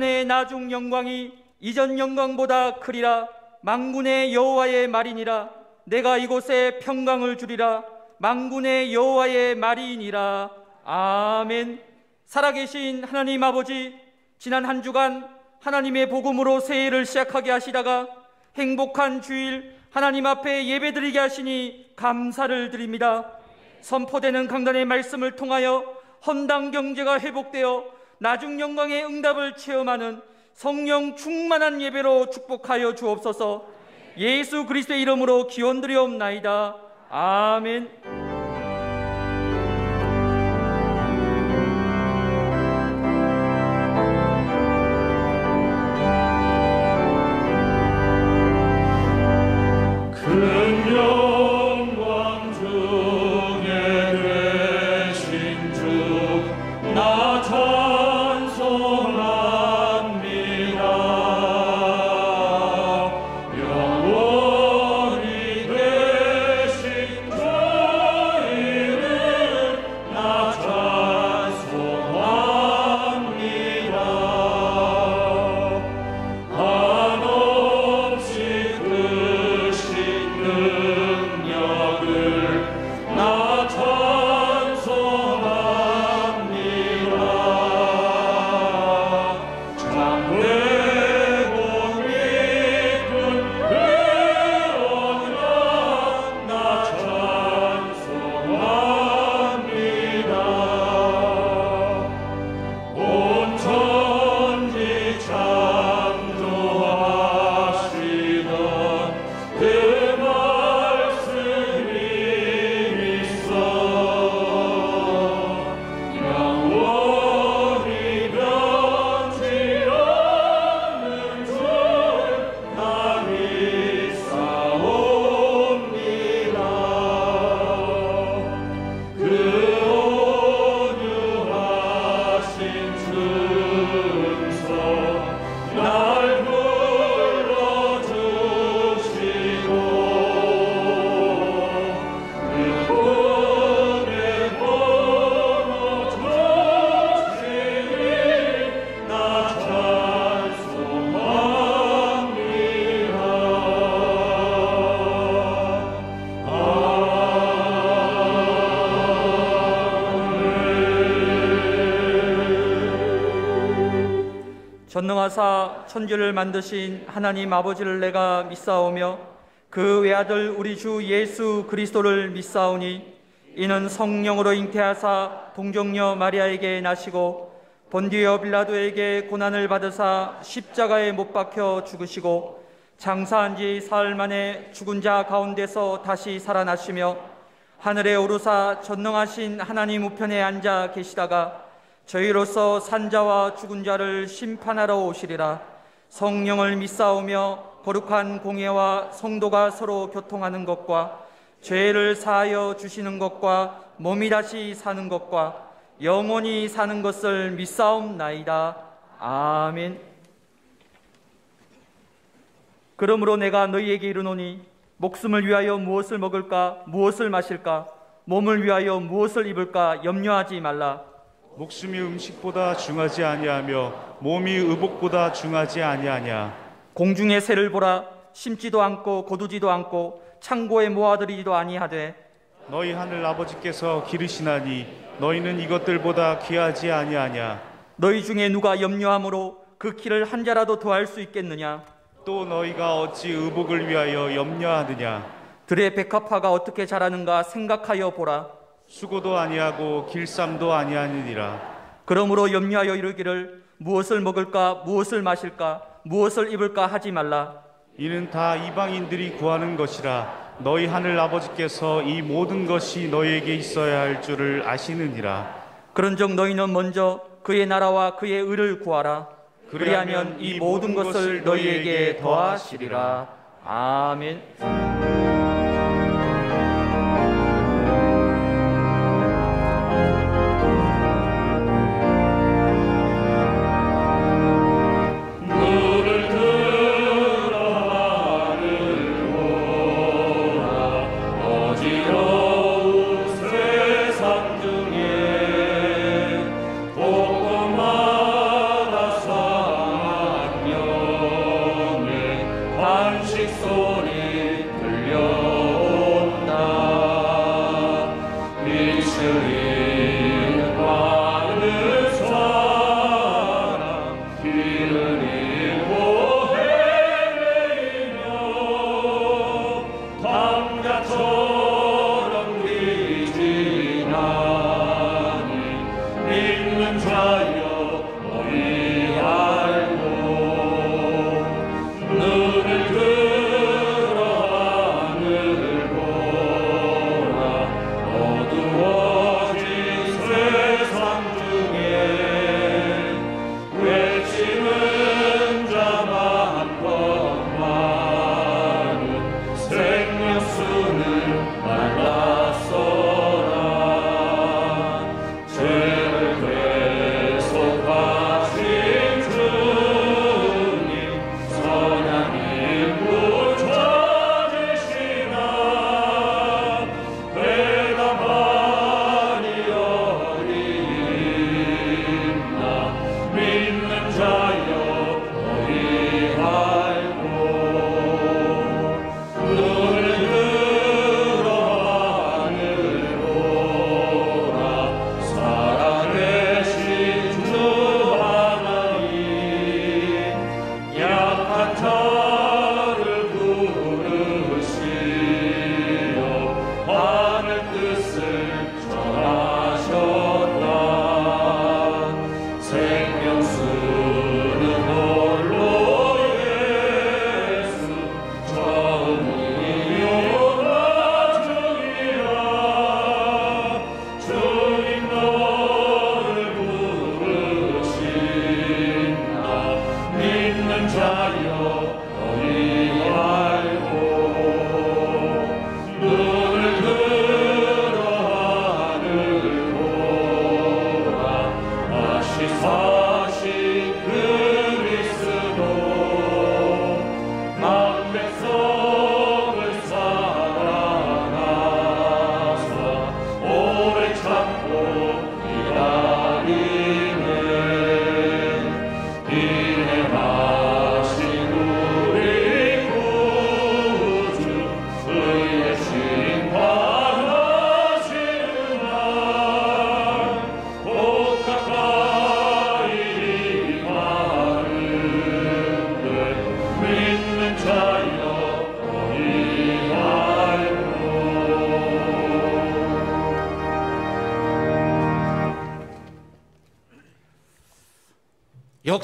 전에 나중 영광이 이전 영광보다 크리라. 망군의 여호와의 말이니라. 내가 이곳에 평강을 주리라. 망군의 여호와의 말이니라. 아멘. 살아계신 하나님 아버지 지난 한 주간 하나님의 복음으로 새해를 시작하게 하시다가 행복한 주일 하나님 앞에 예배드리게 하시니 감사를 드립니다. 선포되는 강단의 말씀을 통하여 헌당 경제가 회복되어 나중 영광의 응답을 체험하는 성령 충만한 예배로 축복하여 주옵소서. 예수 그리스도의 이름으로 기원 드리옵나이다. 아멘. 천지를 만드신 하나님 아버지를 내가 믿사오며 그 외아들 우리 주 예수 그리스도를 믿사오니 이는 성령으로 잉태하사 동정녀 마리아에게 나시고 본디오 빌라도에게 고난을 받으사 십자가에 못 박혀 죽으시고 장사한 지 사흘 만에 죽은 자 가운데서 다시 살아나시며 하늘에 오르사 전능하신 하나님 우편에 앉아 계시다가 저희로서 산자와 죽은 자를 심판하러 오시리라 성령을 믿사오며 거룩한 공예와 성도가 서로 교통하는 것과 죄를 사하여 주시는 것과 몸이 다시 사는 것과 영원히 사는 것을 믿사옵나이다. 아멘. 그러므로 내가 너희에게 이르노니 목숨을 위하여 무엇을 먹을까 무엇을 마실까 몸을 위하여 무엇을 입을까 염려하지 말라. 목숨이 음식보다 중하지 아니하며 몸이 의복보다 중하지 아니하냐? 공중의 새를 보라 심지도 않고 거두지도 않고 창고에 모아들이지도 아니하되 너희 하늘 아버지께서 기르시나니 너희는 이것들보다 귀하지 아니하냐? 너희 중에 누가 염려함으로 그 키를 한 자라도 더할 수 있겠느냐? 또 너희가 어찌 의복을 위하여 염려하느냐? 들의 백합화가 어떻게 자라는가 생각하여 보라 수고도 아니하고 길쌈도 아니하느니라. 그러므로 염려하여 이르기를 무엇을 먹을까 무엇을 마실까 무엇을 입을까 하지 말라. 이는 다 이방인들이 구하는 것이라 너희 하늘 아버지께서 이 모든 것이 너희에게 있어야 할 줄을 아시느니라. 그런즉 너희는 먼저 그의 나라와 그의 의를 구하라. 그리하면 이 모든 것을 너희에게 더하시리라. 아멘.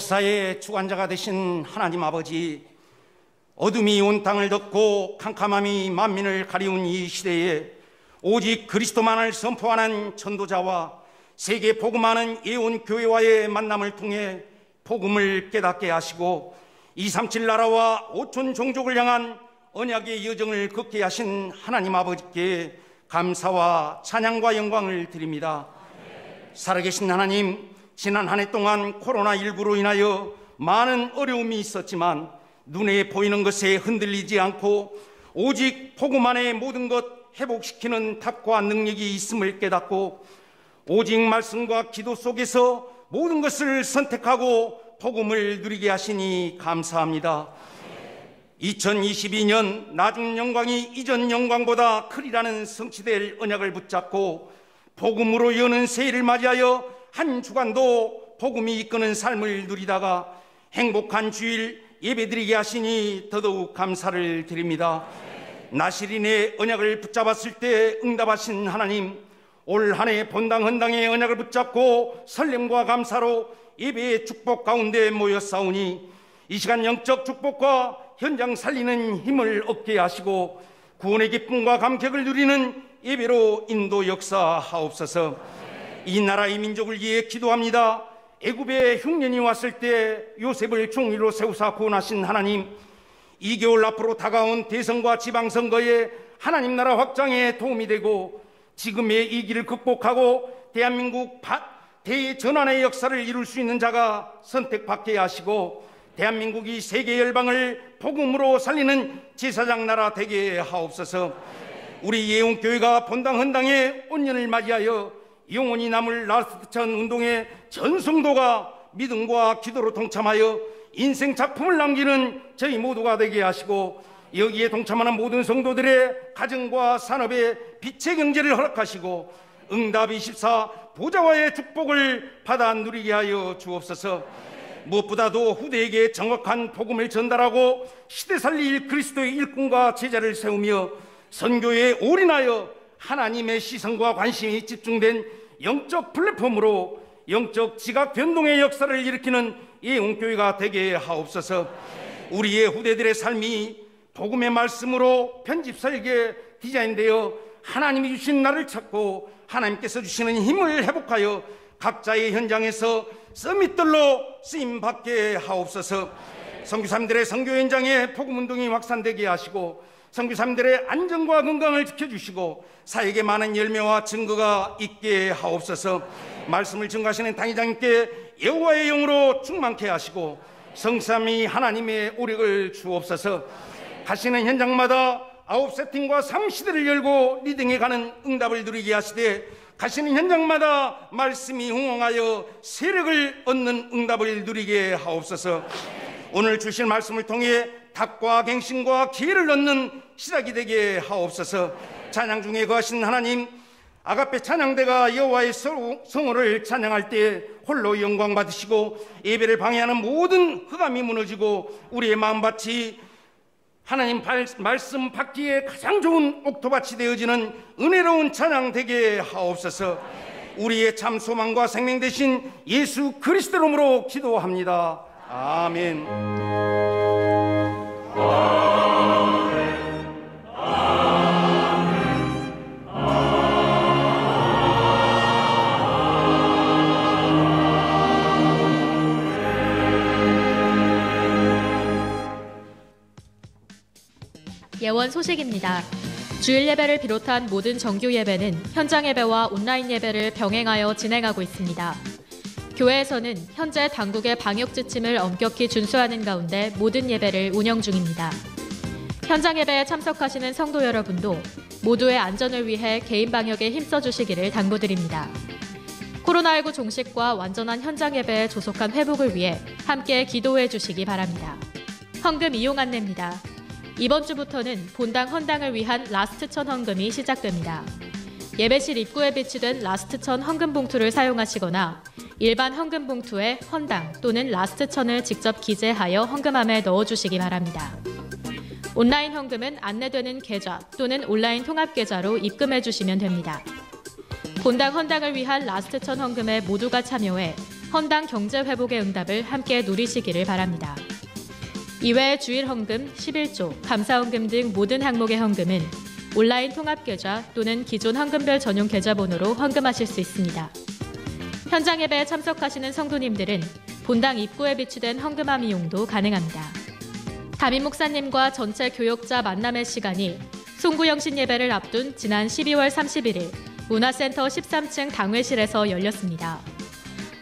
역사의 주관자가 되신 하나님 아버지 어둠이 온 땅을 덮고 캄캄함이 만민을 가리운 이 시대에 오직 그리스도만을 선포하는 전도자와 세계 복음하는 예온 교회와의 만남을 통해 복음을 깨닫게 하시고 237 나라와 5천 종족을 향한 언약의 여정을 걷게 하신 하나님 아버지께 감사와 찬양과 영광을 드립니다. 살아계신 하나님, 지난 한 해 동안 코로나19로 인하여 많은 어려움이 있었지만 눈에 보이는 것에 흔들리지 않고 오직 안에 모든 것 회복시키는 탑과 능력이 있음을 깨닫고 오직 말씀과 기도 속에서 모든 것을 선택하고 복음을 누리게 하시니 감사합니다. 2022년 나중 영광이 이전 영광보다 크리라는 성취될 언약을 붙잡고 복음으로 여는 새해를 맞이하여 한 주간도 복음이 이끄는 삶을 누리다가 행복한 주일 예배드리게 하시니 더더욱 감사를 드립니다. 나시린의 언약을 붙잡았을 때 응답하신 하나님 올 한해 본당 헌당의 언약을 붙잡고 설렘과 감사로 예배의 축복 가운데 모였사오니 이 시간 영적 축복과 현장 살리는 힘을 얻게 하시고 구원의 기쁨과 감격을 누리는 예배로 인도 역사하옵소서 이 나라의 민족을 위해 기도합니다 애굽에 흉년이 왔을 때 요셉을 총리로 세우사 구원하신 하나님 2개월 앞으로 다가온 대선과 지방선거에 하나님 나라 확장에 도움이 되고 지금의 이 길을 극복하고 대한민국 대전환의 역사를 이룰 수 있는 자가 선택받게 하시고 대한민국이 세계 열방을 복음으로 살리는 제사장 나라 되게 하옵소서. 우리 예원교회가 본당 헌당의 온년을 맞이하여 영원히 남을 라스트천 운동의 전 성도가 믿음과 기도로 동참하여 인생 작품을 남기는 저희 모두가 되게 하시고 여기에 동참하는 모든 성도들의 가정과 산업의 빛의 경제를 허락하시고 응답 24 보좌와의 축복을 받아 누리게 하여 주옵소서. 무엇보다도 후대에게 정확한 복음을 전달하고 시대 살릴 그리스도의 일꾼과 제자를 세우며 선교에 올인하여 하나님의 시선과 관심이 집중된 영적 플랫폼으로 영적 지각 변동의 역사를 일으키는 예웅교회가 되게 하옵소서 우리의 후대들의 삶이 복음의 말씀으로 편집 설계 디자인되어 하나님이 주신 나를 찾고 하나님께서 주시는 힘을 회복하여 각자의 현장에서 서밋들로 쓰임 받게 하옵소서. 성교사님들의 성교 현장에 복음 운동이 확산되게 하시고 성교사님들의 안전과 건강을 지켜주시고 사에게 많은 열매와 증거가 있게 하옵소서. 말씀을 증거하시는 당회장님께 여호와의 영으로 충만케 하시고 성삼이 하나님의 오력을 주옵소서. 가시는 현장마다 아홉 세팅과 삼시대를 열고 리딩에 가는 응답을 누리게 하시되 가시는 현장마다 말씀이 흥황하여 세력을 얻는 응답을 누리게 하옵소서. 오늘 주실 말씀을 통해 닭과 갱신과 기회를 얻는 시작이 되게 하옵소서. 찬양 중에 거하신 하나님, 아가페 찬양대가 여호와의 성호를 찬양할 때 홀로 영광 받으시고 예배를 방해하는 모든 흑암이 무너지고 우리의 마음밭이 하나님 말씀 받기에 가장 좋은 옥토밭이 되어지는 은혜로운 찬양 되게 하옵소서. 우리의 참 소망과 생명 되신 예수 그리스도로 기도합니다. 아멘. 예원 소식입니다. 주일 예배를 비롯한 모든 정규 예배는 현장 예배와 온라인 예배를 병행하여 진행하고 있습니다. 교회에서는 현재 당국의 방역 지침을 엄격히 준수하는 가운데 모든 예배를 운영 중입니다. 현장 예배에 참석하시는 성도 여러분도 모두의 안전을 위해 개인 방역에 힘써 주시기를 당부드립니다. 코로나19 종식과 완전한 현장 예배의 조속한 회복을 위해 함께 기도해 주시기 바랍니다. 헌금 이용 안내입니다. 이번 주부터는 본당 헌당을 위한 라스트 천 헌금이 시작됩니다. 예배실 입구에 배치된 라스트천 헌금 봉투를 사용하시거나 일반 헌금 봉투에 헌당 또는 라스트천을 직접 기재하여 헌금함에 넣어주시기 바랍니다. 온라인 헌금은 안내되는 계좌 또는 온라인 통합 계좌로 입금해 주시면 됩니다. 본당 헌당을 위한 라스트천 헌금에 모두가 참여해 헌당 경제 회복의 응답을 함께 누리시기를 바랍니다. 이외에 주일 헌금 11조, 감사 헌금 등 모든 항목의 헌금은 온라인 통합 계좌 또는 기존 헌금별 전용 계좌번호로 헌금하실 수 있습니다. 현장 예배에 참석하시는 성도님들은 본당 입구에 비치된 헌금함 이용도 가능합니다. 담임 목사님과 전체 교역자 만남의 시간이 송구영신 예배를 앞둔 지난 12월 31일 문화센터 13층 당회실에서 열렸습니다.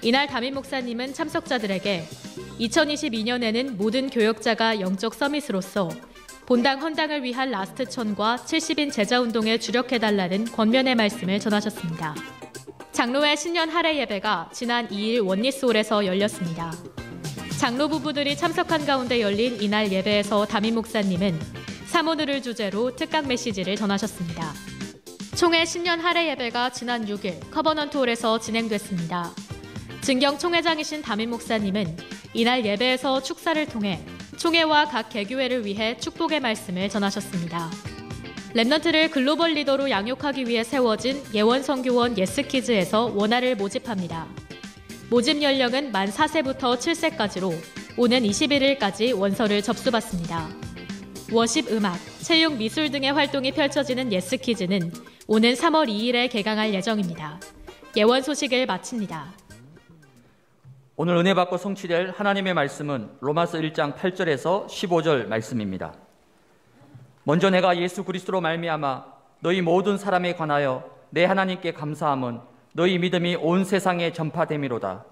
이날 담임 목사님은 참석자들에게 2022년에는 모든 교역자가 영적 서밋으로서 본당 헌당을 위한 라스트천과 70인 제자운동에 주력해달라는 권면의 말씀을 전하셨습니다. 장로회 신년 할애 예배가 지난 2일 원리스홀에서 열렸습니다. 장로 부부들이 참석한 가운데 열린 이날 예배에서 담임 목사님은 사모누를 주제로 특강 메시지를 전하셨습니다. 총회 신년 하례 예배가 지난 6일 커버넌트 홀에서 진행됐습니다. 증경 총회장이신 담임 목사님은 이날 예배에서 축사를 통해 총회와 각 개교회를 위해 축복의 말씀을 전하셨습니다. Remnant를 글로벌 리더로 양육하기 위해 세워진 예원선교원 예스키즈에서 원아를 모집합니다. 모집 연령은 만 4세부터 7세까지로 오는 21일까지 원서를 접수받습니다. 워십 음악, 체육 미술 등의 활동이 펼쳐지는 예스키즈는 오는 3월 2일에 개강할 예정입니다. 예원 소식을 마칩니다. 오늘 은혜 받고 성취될 하나님의 말씀은 로마서 1장 8절에서 15절 말씀입니다. 먼저 내가 예수 그리스도로 말미암아 너희 모든 사람에 관하여 내 하나님께 감사함은 너희 믿음이 온 세상에 전파됨이로다.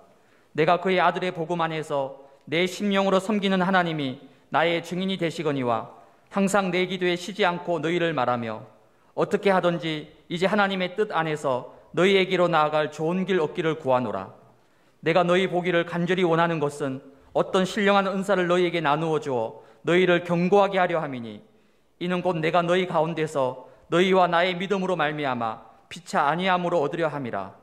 내가 그의 아들의 복음 안에서 내 심령으로 섬기는 하나님이 나의 증인이 되시거니와 항상 내 기도에 쉬지 않고 너희를 말하며 어떻게 하든지 이제 하나님의 뜻 안에서 너희에게로 나아갈 좋은 길 얻기를 구하노라. 내가 너희 보기를 간절히 원하는 것은 어떤 신령한 은사를 너희에게 나누어 주어 너희를 견고하게 하려 함이니 이는 곧 내가 너희 가운데서 너희와 나의 믿음으로 말미암아 피차 아니함으로 얻으려 함이라.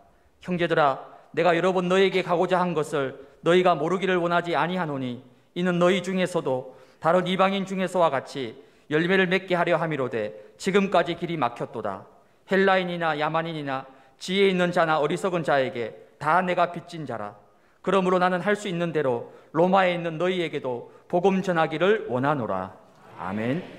형제들아 내가 여러 번 너희에게 가고자 한 것을 너희가 모르기를 원하지 아니하노니 이는 너희 중에서도 다른 이방인 중에서와 같이 열매를 맺게 하려 함이로되 지금까지 길이 막혔도다. 헬라인이나 야만인이나 지혜 있는 자나 어리석은 자에게 다 내가 빚진 자라. 그러므로 나는 할 수 있는 대로 로마에 있는 너희에게도 복음 전하기를 원하노라. 아멘.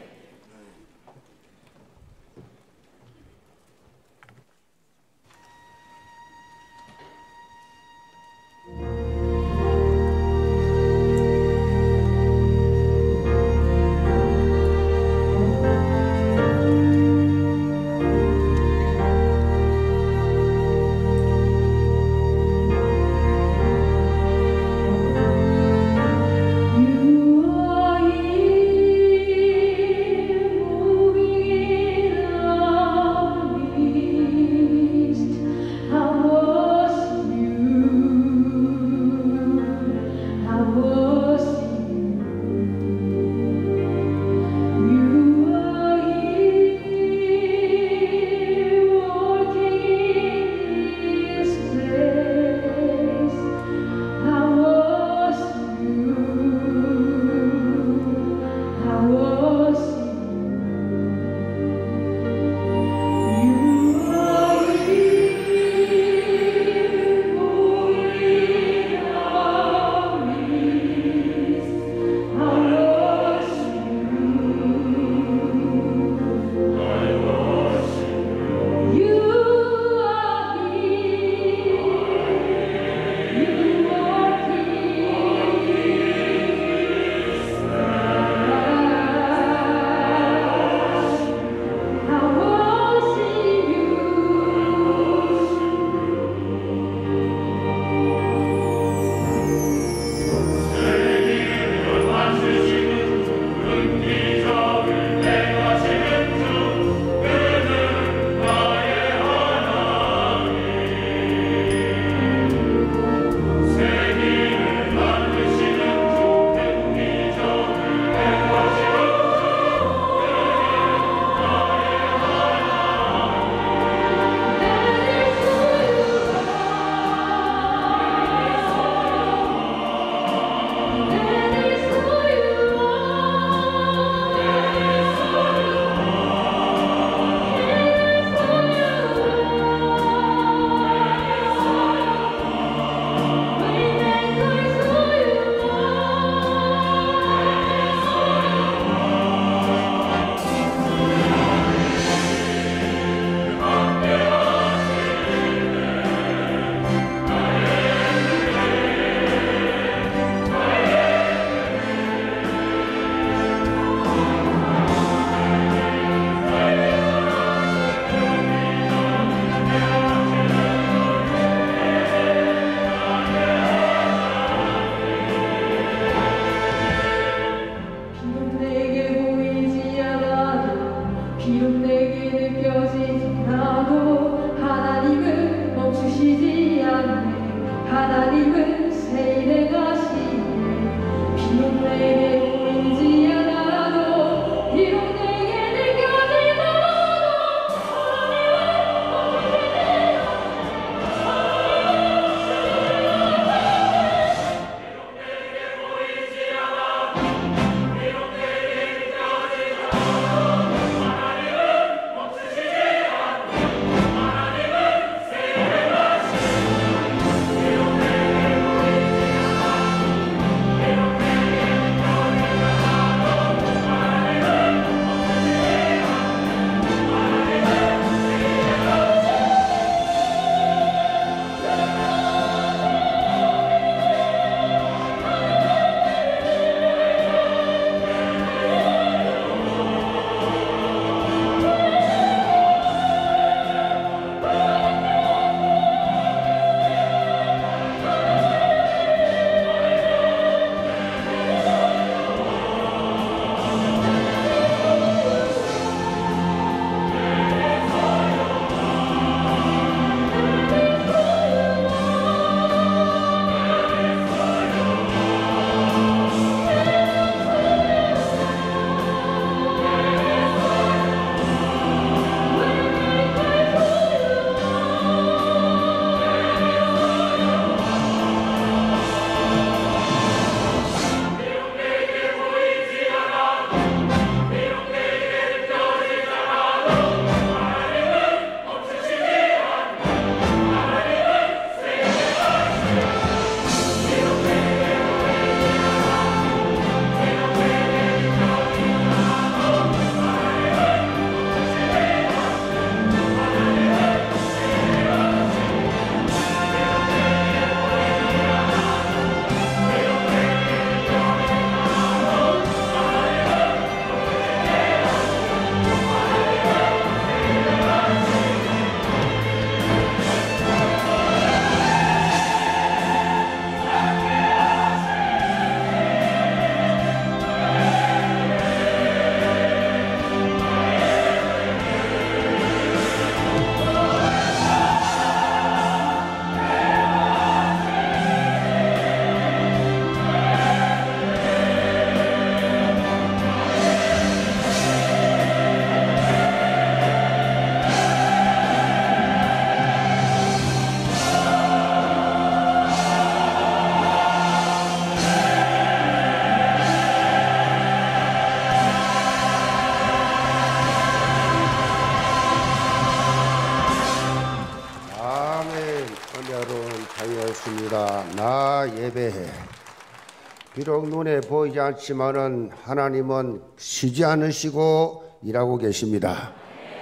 비록 눈에 보이지 않지만은 하나님은 쉬지 않으시고 일하고 계십니다.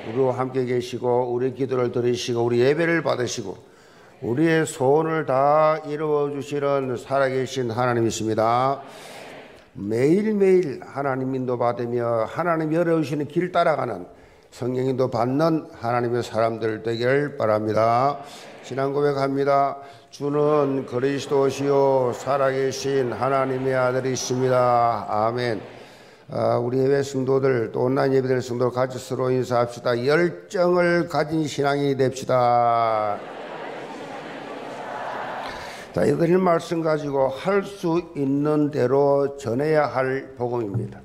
우리와 함께 계시고 우리 기도를 들으시고 우리 예배를 받으시고 우리의 소원을 다 이루어 주시는 살아계신 하나님이십니다. 매일매일 하나님 인도 받으며 하나님 열어주시는 길 따라가는 성령 인도 받는 하나님의 사람들 되기를 바랍니다. 신앙 고백합니다. 주는 그리스도시요 살아계신 하나님의 아들이십니다. 아멘. 아, 우리 예배 성도들 또 온라인 예배될 성도 같이 서로 인사합시다. 열정을 가진 신앙이 됩시다. 자, 이들 말씀 가지고 할 수 있는 대로 전해야 할 복음입니다.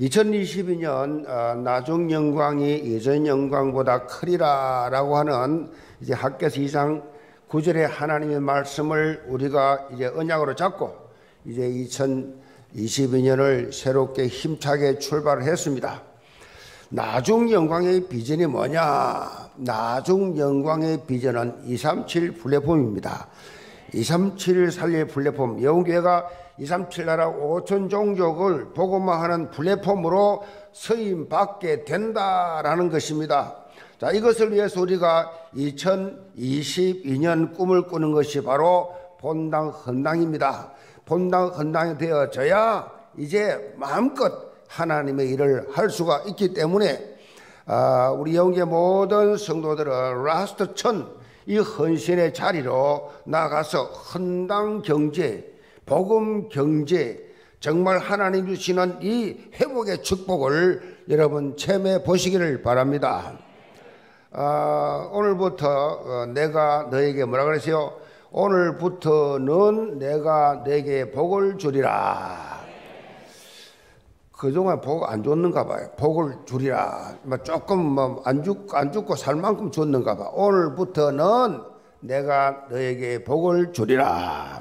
2022년 어, 나중 영광이 예전 영광보다 크리라라고 하는 이제 학교에서 이상 구절의 하나님의 말씀을 우리가 이제 언약으로 잡고 이제 2022년을 새롭게 힘차게 출발을 했습니다. 나중 영광의 비전이 뭐냐? 나중 영광의 비전은 237 플랫폼입니다. 237 살릴 플랫폼, 영교회가 237 나라 5천 종족을 복음화하는 플랫폼으로 서임 받게 된다라는 것입니다. 자, 이것을 위해서 우리가 2022년 꿈을 꾸는 것이 바로 본당 헌당입니다. 본당 헌당이 되어져야 이제 마음껏 하나님의 일을 할 수가 있기 때문에 아, 우리 영계 모든 성도들은 라스트 천, 이 헌신의 자리로 나가서 헌당 경제, 복음 경제, 정말 하나님 주시는 이 회복의 축복을 여러분 체험해 보시기를 바랍니다. 아, 오늘부터 어, 내가 너에게 뭐라 그랬어요? 오늘부터는 내가 내게 복을 주리라. 그동안 복 안 줬는가 봐요. 복을 주리라. 뭐 조금 뭐안 죽고 안 죽고 살 만큼 줬는가 봐. 오늘부터는 내가 너에게 복을 주리라.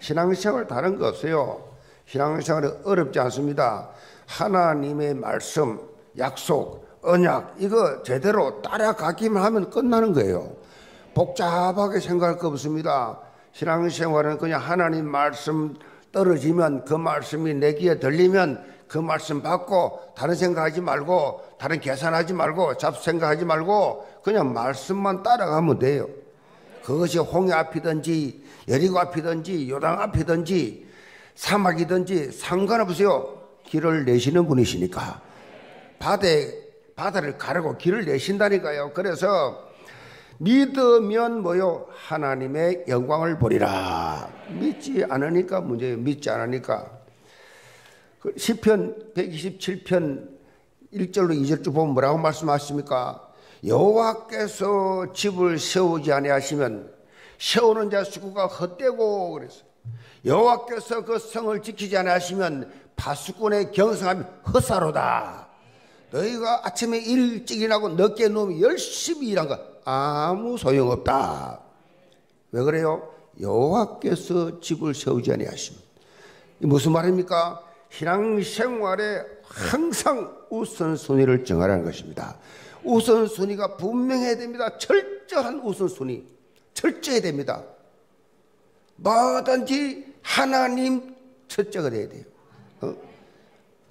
신앙생활 다른 거 없어요. 신앙생활은 어렵지 않습니다. 하나님의 말씀, 약속, 언약 이거 제대로 따라가기만 하면 끝나는 거예요. 복잡하게 생각할 거 없습니다. 신앙생활은 그냥 하나님 말씀 떨어지면 그 말씀이 내 귀에 들리면 그 말씀 받고 다른 생각하지 말고 다른 계산하지 말고 잡생각하지 말고 그냥 말씀만 따라가면 돼요. 그것이 홍해 앞이든지 여리고 앞이든지 요당 앞이든지 사막이든지 상관없어요. 길을 내시는 분이시니까 바다에 바다를 가르고 길을 내신다니까요. 그래서 믿으면 뭐요? 하나님의 영광을 보리라. 믿지 않으니까 문제예요. 믿지 않으니까. 그 시편 127편 1절로 2절 쭉 보면 뭐라고 말씀하십니까? 여호와께서 집을 세우지 아니하시면 세우는 자 수구가 헛되고 그래서 여호와께서 그 성을 지키지 아니하시면 파수꾼의 경성함이 헛사로다. 너희가 아침에 일찍 일하고 늦게 누우면 열심히 일한 거 아무 소용없다. 왜 그래요? 여호와께서 집을 세우지 아니하시면 무슨 말입니까? 신앙생활에 항상 우선순위를 정하라는 것입니다. 우선순위가 분명해야 됩니다. 철저한 우선순위. 철저해야 됩니다. 뭐든지 하나님 첫째가 돼야 돼요. 어?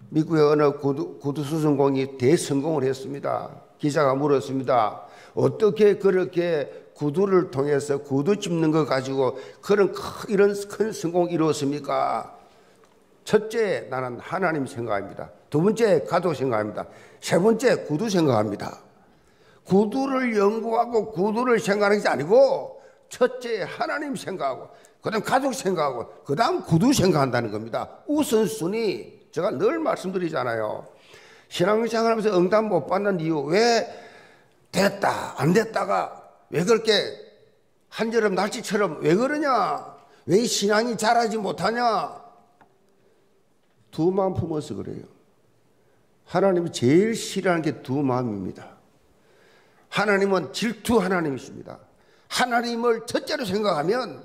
미국의 어느 구두, 구두 수선공이 대성공을 했습니다. 기자가 물었습니다. 어떻게 그렇게 구두를 통해서 구두 찝는 거 가지고 그런 큰, 이런 큰 성공을 이루었습니까? 첫째, 나는 하나님 생각합니다. 두 번째, 가족 생각합니다. 세 번째, 구두 생각합니다. 구두를 연구하고 구두를 생각하는 게 아니고 첫째, 하나님 생각하고 그 다음 가족 생각하고 그 다음 구두 생각한다는 겁니다. 우선순위 제가 늘 말씀드리잖아요. 신앙생활 하면서 응답 못 받는 이유 왜 됐다 안 됐다가 왜 그렇게 한여름 날씨처럼 왜 그러냐 왜 신앙이 자라지 못하냐 두 마음 품어서 그래요. 하나님이 제일 싫어하는 게 두 마음입니다. 하나님은 질투 하나님이십니다. 하나님을 첫째로 생각하면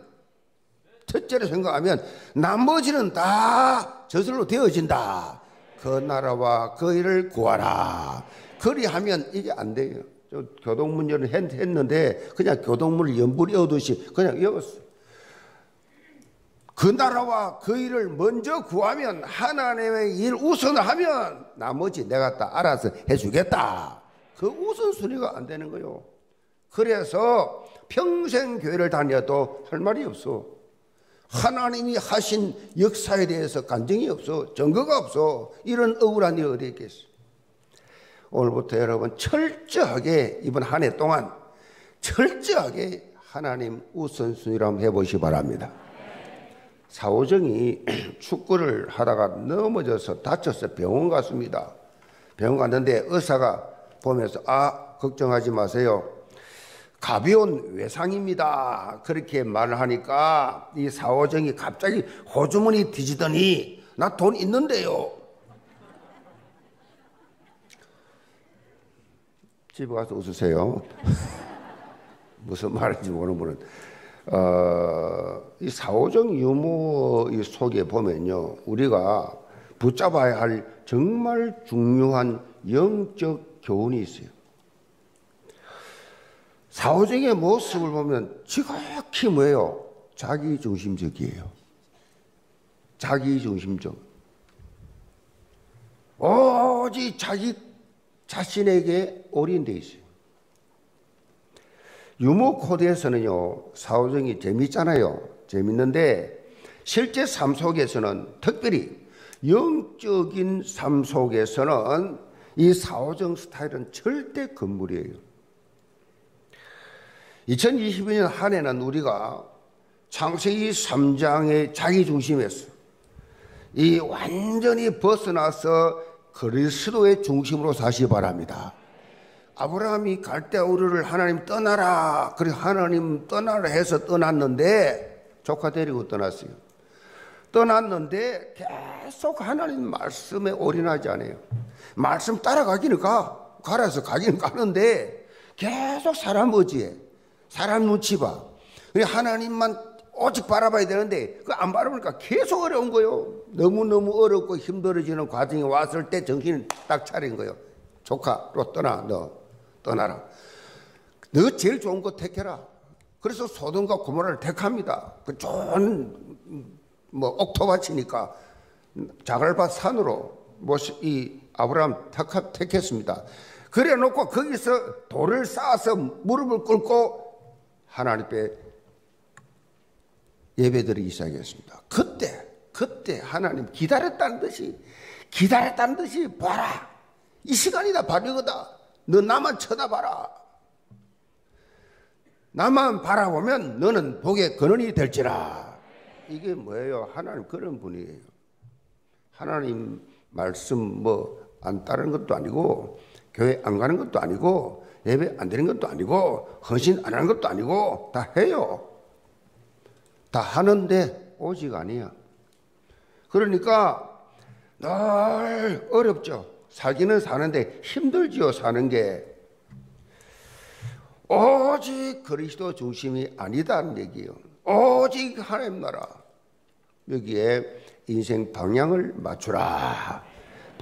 첫째로 생각하면 나머지는 다 저절로 되어진다. 그 나라와 그 일을 구하라. 그리하면 이게 안 돼요. 저 교동문열을 했는데 그냥 교동문을 연불이 얻듯이 그냥 외웠어. 그 나라와 그 일을 먼저 구하면 하나님의 일 우선하면 나머지 내가 다 알아서 해주겠다. 그 우선순위가 안 되는 거요. 그래서 평생 교회를 다녀도 할 말이 없어. 하나님이 하신 역사에 대해서 간증이 없어. 증거가 없어. 이런 억울한 일이 어디 있겠어. 오늘부터 여러분 철저하게 이번 한 해 동안 철저하게 하나님 우선순위로 한번 해보시 기 바랍니다. 사오정이 축구를 하다가 넘어져서 다쳐서 병원 갔습니다. 병원 갔는데 의사가 보면서 아 걱정하지 마세요. 가벼운 외상입니다. 그렇게 말을 하니까 이 사오정이 갑자기 호주머니 뒤지더니 나 돈 있는데요. 집에 가서 웃으세요. 무슨 말인지 모르는 어, 이 사오정 유무 속에 보면요, 우리가 붙잡아야 할 정말 중요한 영적 교훈이 있어요. 사오정의 모습을 보면 지극히 뭐예요? 자기 중심적이에요. 자기 중심적. 오직 자기 자신에게 올인되어 있어요. 유머 코드에서는요, 사오정이 재밌잖아요. 재밌는데, 실제 삶 속에서는 특별히 영적인 삶 속에서는 이 사오정 스타일은 절대 건물이에요. 2022년 한 해는 우리가 창세기 3장의 자기 중심에서 이 완전히 벗어나서 그리스도의 중심으로 사시 바랍니다. 아브라함이 갈대아 우르를 하나님 떠나라. 그래 하나님 떠나라 해서 떠났는데 조카 데리고 떠났어요. 떠났는데 계속 하나님 말씀에 올인하지 않아요. 말씀 따라가기는 가. 가라서 가기는 가는데 계속 사람 의지에 사람 눈치 봐. 하나님만 오직 바라봐야 되는데 그 안 바라보니까 계속 어려운 거요. 너무너무 어렵고 힘들어지는 과정이 왔을 때 정신을 딱 차린 거예요. 조카로 떠나 너 떠나라. 너 제일 좋은 거 택해라. 그래서 소돔과 고모라를 택합니다. 그 좋은 뭐 옥토밭이니까 자갈밭 산으로 뭐이 아브라함 택- 택했습니다. 그래 놓고 거기서 돌을 쌓아서 무릎을 꿇고 하나님께 예배드리기 시작했습니다. 그때 그때 하나님 기다렸다는 듯이 기다렸다는 듯이 봐라. 이 시간이다 바르거다. 너 나만 쳐다봐라. 나만 바라보면 너는 복의 근원이 될지라. 이게 뭐예요? 하나님 그런 분이에요. 하나님 말씀 뭐 안 따르는 것도 아니고 교회 안 가는 것도 아니고 예배 안 드리는 것도 아니고 헌신 안 하는 것도 아니고 다 해요 다 하는데 오직 아니야. 그러니까 늘 어렵죠. 살기는 사는데 힘들지요, 사는 게. 오직 그리스도 중심이 아니다는 얘기예요. 오직 하나님 나라. 여기에 인생 방향을 맞추라.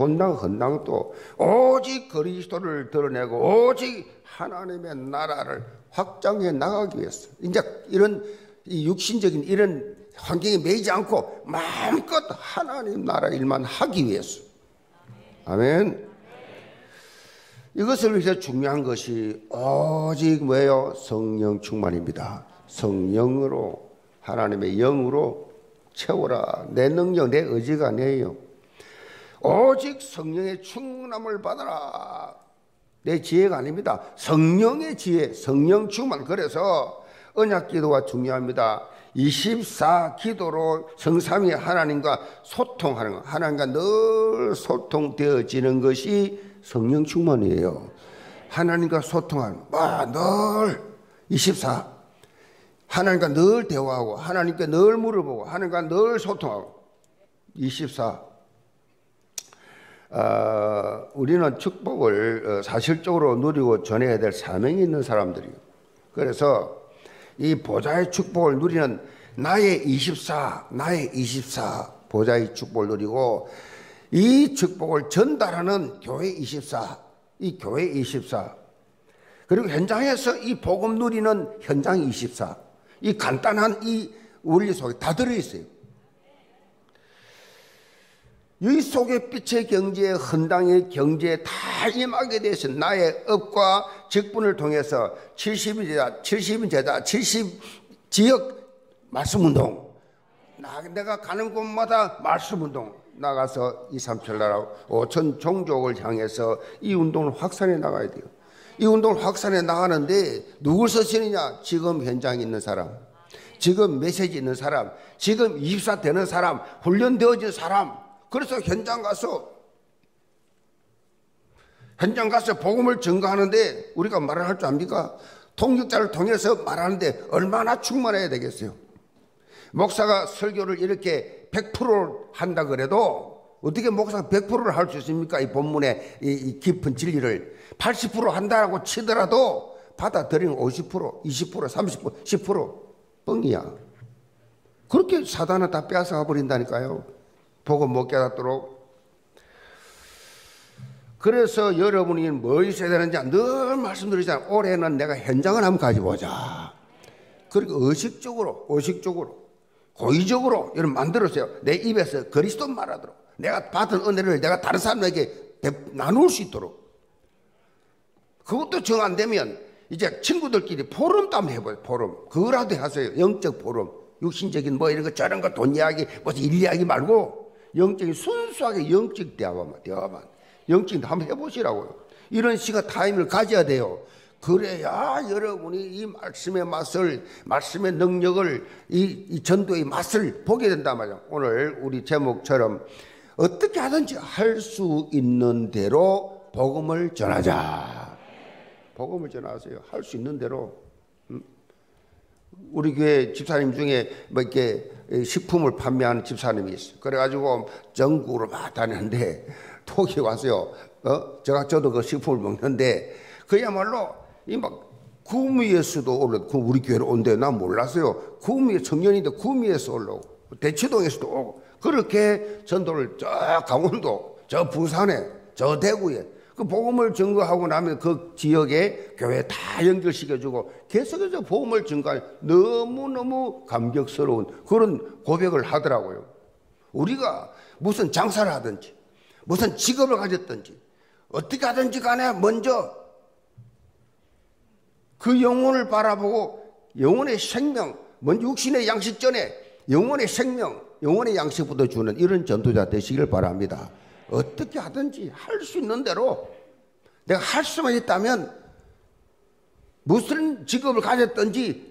본당 헌당 또 오직 그리스도를 드러내고 오직 하나님의 나라를 확장해 나가기 위해서 이제 이런 이 육신적인 이런 환경에 매이지 않고 마음껏 하나님 나라 일만 하기 위해서 아멘. 이것을 위해서 중요한 것이 오직 뭐예요? 성령 충만입니다. 성령으로 하나님의 영으로 채워라. 내 능력, 내 의지가 아니에요. 오직 성령의 충만함을 받아라. 내 지혜가 아닙니다. 성령의 지혜, 성령 충만. 그래서 언약 기도가 중요합니다. 24 기도로 성삼위 하나님과 소통하는 것, 하나님과 늘 소통되어지는 것이 성령 충만이에요. 하나님과 소통하는, 와, 늘 24. 하나님과 늘 대화하고, 하나님께 늘 물어보고, 하나님과 늘 소통하고. 24. 어, 우리는 축복을 어, 사실적으로 누리고 전해야 될 사명이 있는 사람들이에요. 그래서 이 보좌의 축복을 누리는 나의 24, 나의 24 보좌의 축복을 누리고 이 축복을 전달하는 교회 24, 이 교회 24 그리고 현장에서 이 복음 누리는 현장 24. 이 간단한 이 원리 속에 다 들어있어요. 이 속에 빛의 경제에 헌당의 경제에 다 임하게 되서 나의 업과 직분을 통해서 70인 제자, 70인 제자, 70 지역 말씀 운동. 나, 내가 가는 곳마다 말씀 운동 나가서 2, 3천 나라 5천 종족을 향해서 이 운동을 확산해 나가야 돼요. 이 운동을 확산해 나가는데 누굴 쓰시느냐? 지금 현장에 있는 사람, 지금 메시지 있는 사람, 지금 입사 되는 사람, 훈련되어진 사람. 그래서 현장 가서 현장 가서 복음을 증거하는데 우리가 말을 할 줄 압니까? 통역자를 통해서 말하는데 얼마나 충만해야 되겠어요? 목사가 설교를 이렇게 100% 한다 그래도 어떻게 목사가 100%를 할 수 있습니까? 이 본문의 이, 이 깊은 진리를 80% 한다라고 치더라도 받아들이는 50%, 20%, 30%, 10% 뻥이야. 그렇게 사단은 다 빼앗아 버린다니까요. 보고 못 깨닫도록. 그래서 여러분이 뭐 있어야 되는지 늘 말씀드리잖아요. 올해는 내가 현장을 한번 가져보자. 그리고 의식적으로, 의식적으로, 고의적으로 이런 만들었어요. 내 입에서 그리스도 말하도록. 내가 받은 은혜를 내가 다른 사람에게 나눌 수 있도록. 그것도 정 안 되면 이제 친구들끼리 포럼도 한번 해봐요. 포럼. 그거라도 하세요. 영적 포럼. 육신적인 뭐 이런 거 저런 거 돈 이야기, 무슨 일 이야기 말고 영적인 순수하게 영적 대화만, 대화만. 영적인 한번 해보시라고요. 이런 시간 타임을 가져야 돼요. 그래야 여러분이 이 말씀의 맛을, 말씀의 능력을, 이, 이 전도의 맛을 보게 된단 말이야. 오늘 우리 제목처럼 어떻게 하든지 할 수 있는 대로 복음을 전하자. 복음을 전하세요. 할 수 있는 대로. 음? 우리 교회 집사님 중에 뭐 이렇게 식품을 판매하는 집사님이 있어요. 그래가지고 전국으로 막 다니는데 톡이 왔어요. 어? 제가 저도 그 식품을 먹는데 그야말로 이막 구미에서도 올라 그 우리 교회로 온대 난 몰랐어요. 구미 청년인데 구미에서 올라오고 대치동에서도 오고 그렇게 전도를 저 강원도 저 부산에 저 대구에 그 복음을 증거하고 나면 그 지역에 교회 다 연결시켜주고 계속해서 복음을 증거하는 너무너무 감격스러운 그런 고백을 하더라고요. 우리가 무슨 장사를 하든지 무슨 직업을 가졌든지 어떻게 하든지 간에 먼저 그 영혼을 바라보고 영혼의 생명, 먼저 육신의 양식 전에 영혼의 생명, 영혼의 양식부터 주는 이런 전도자 되시기를 바랍니다. 어떻게 하든지 할 수 있는 대로 내가 할 수만 있다면 무슨 직업을 가졌든지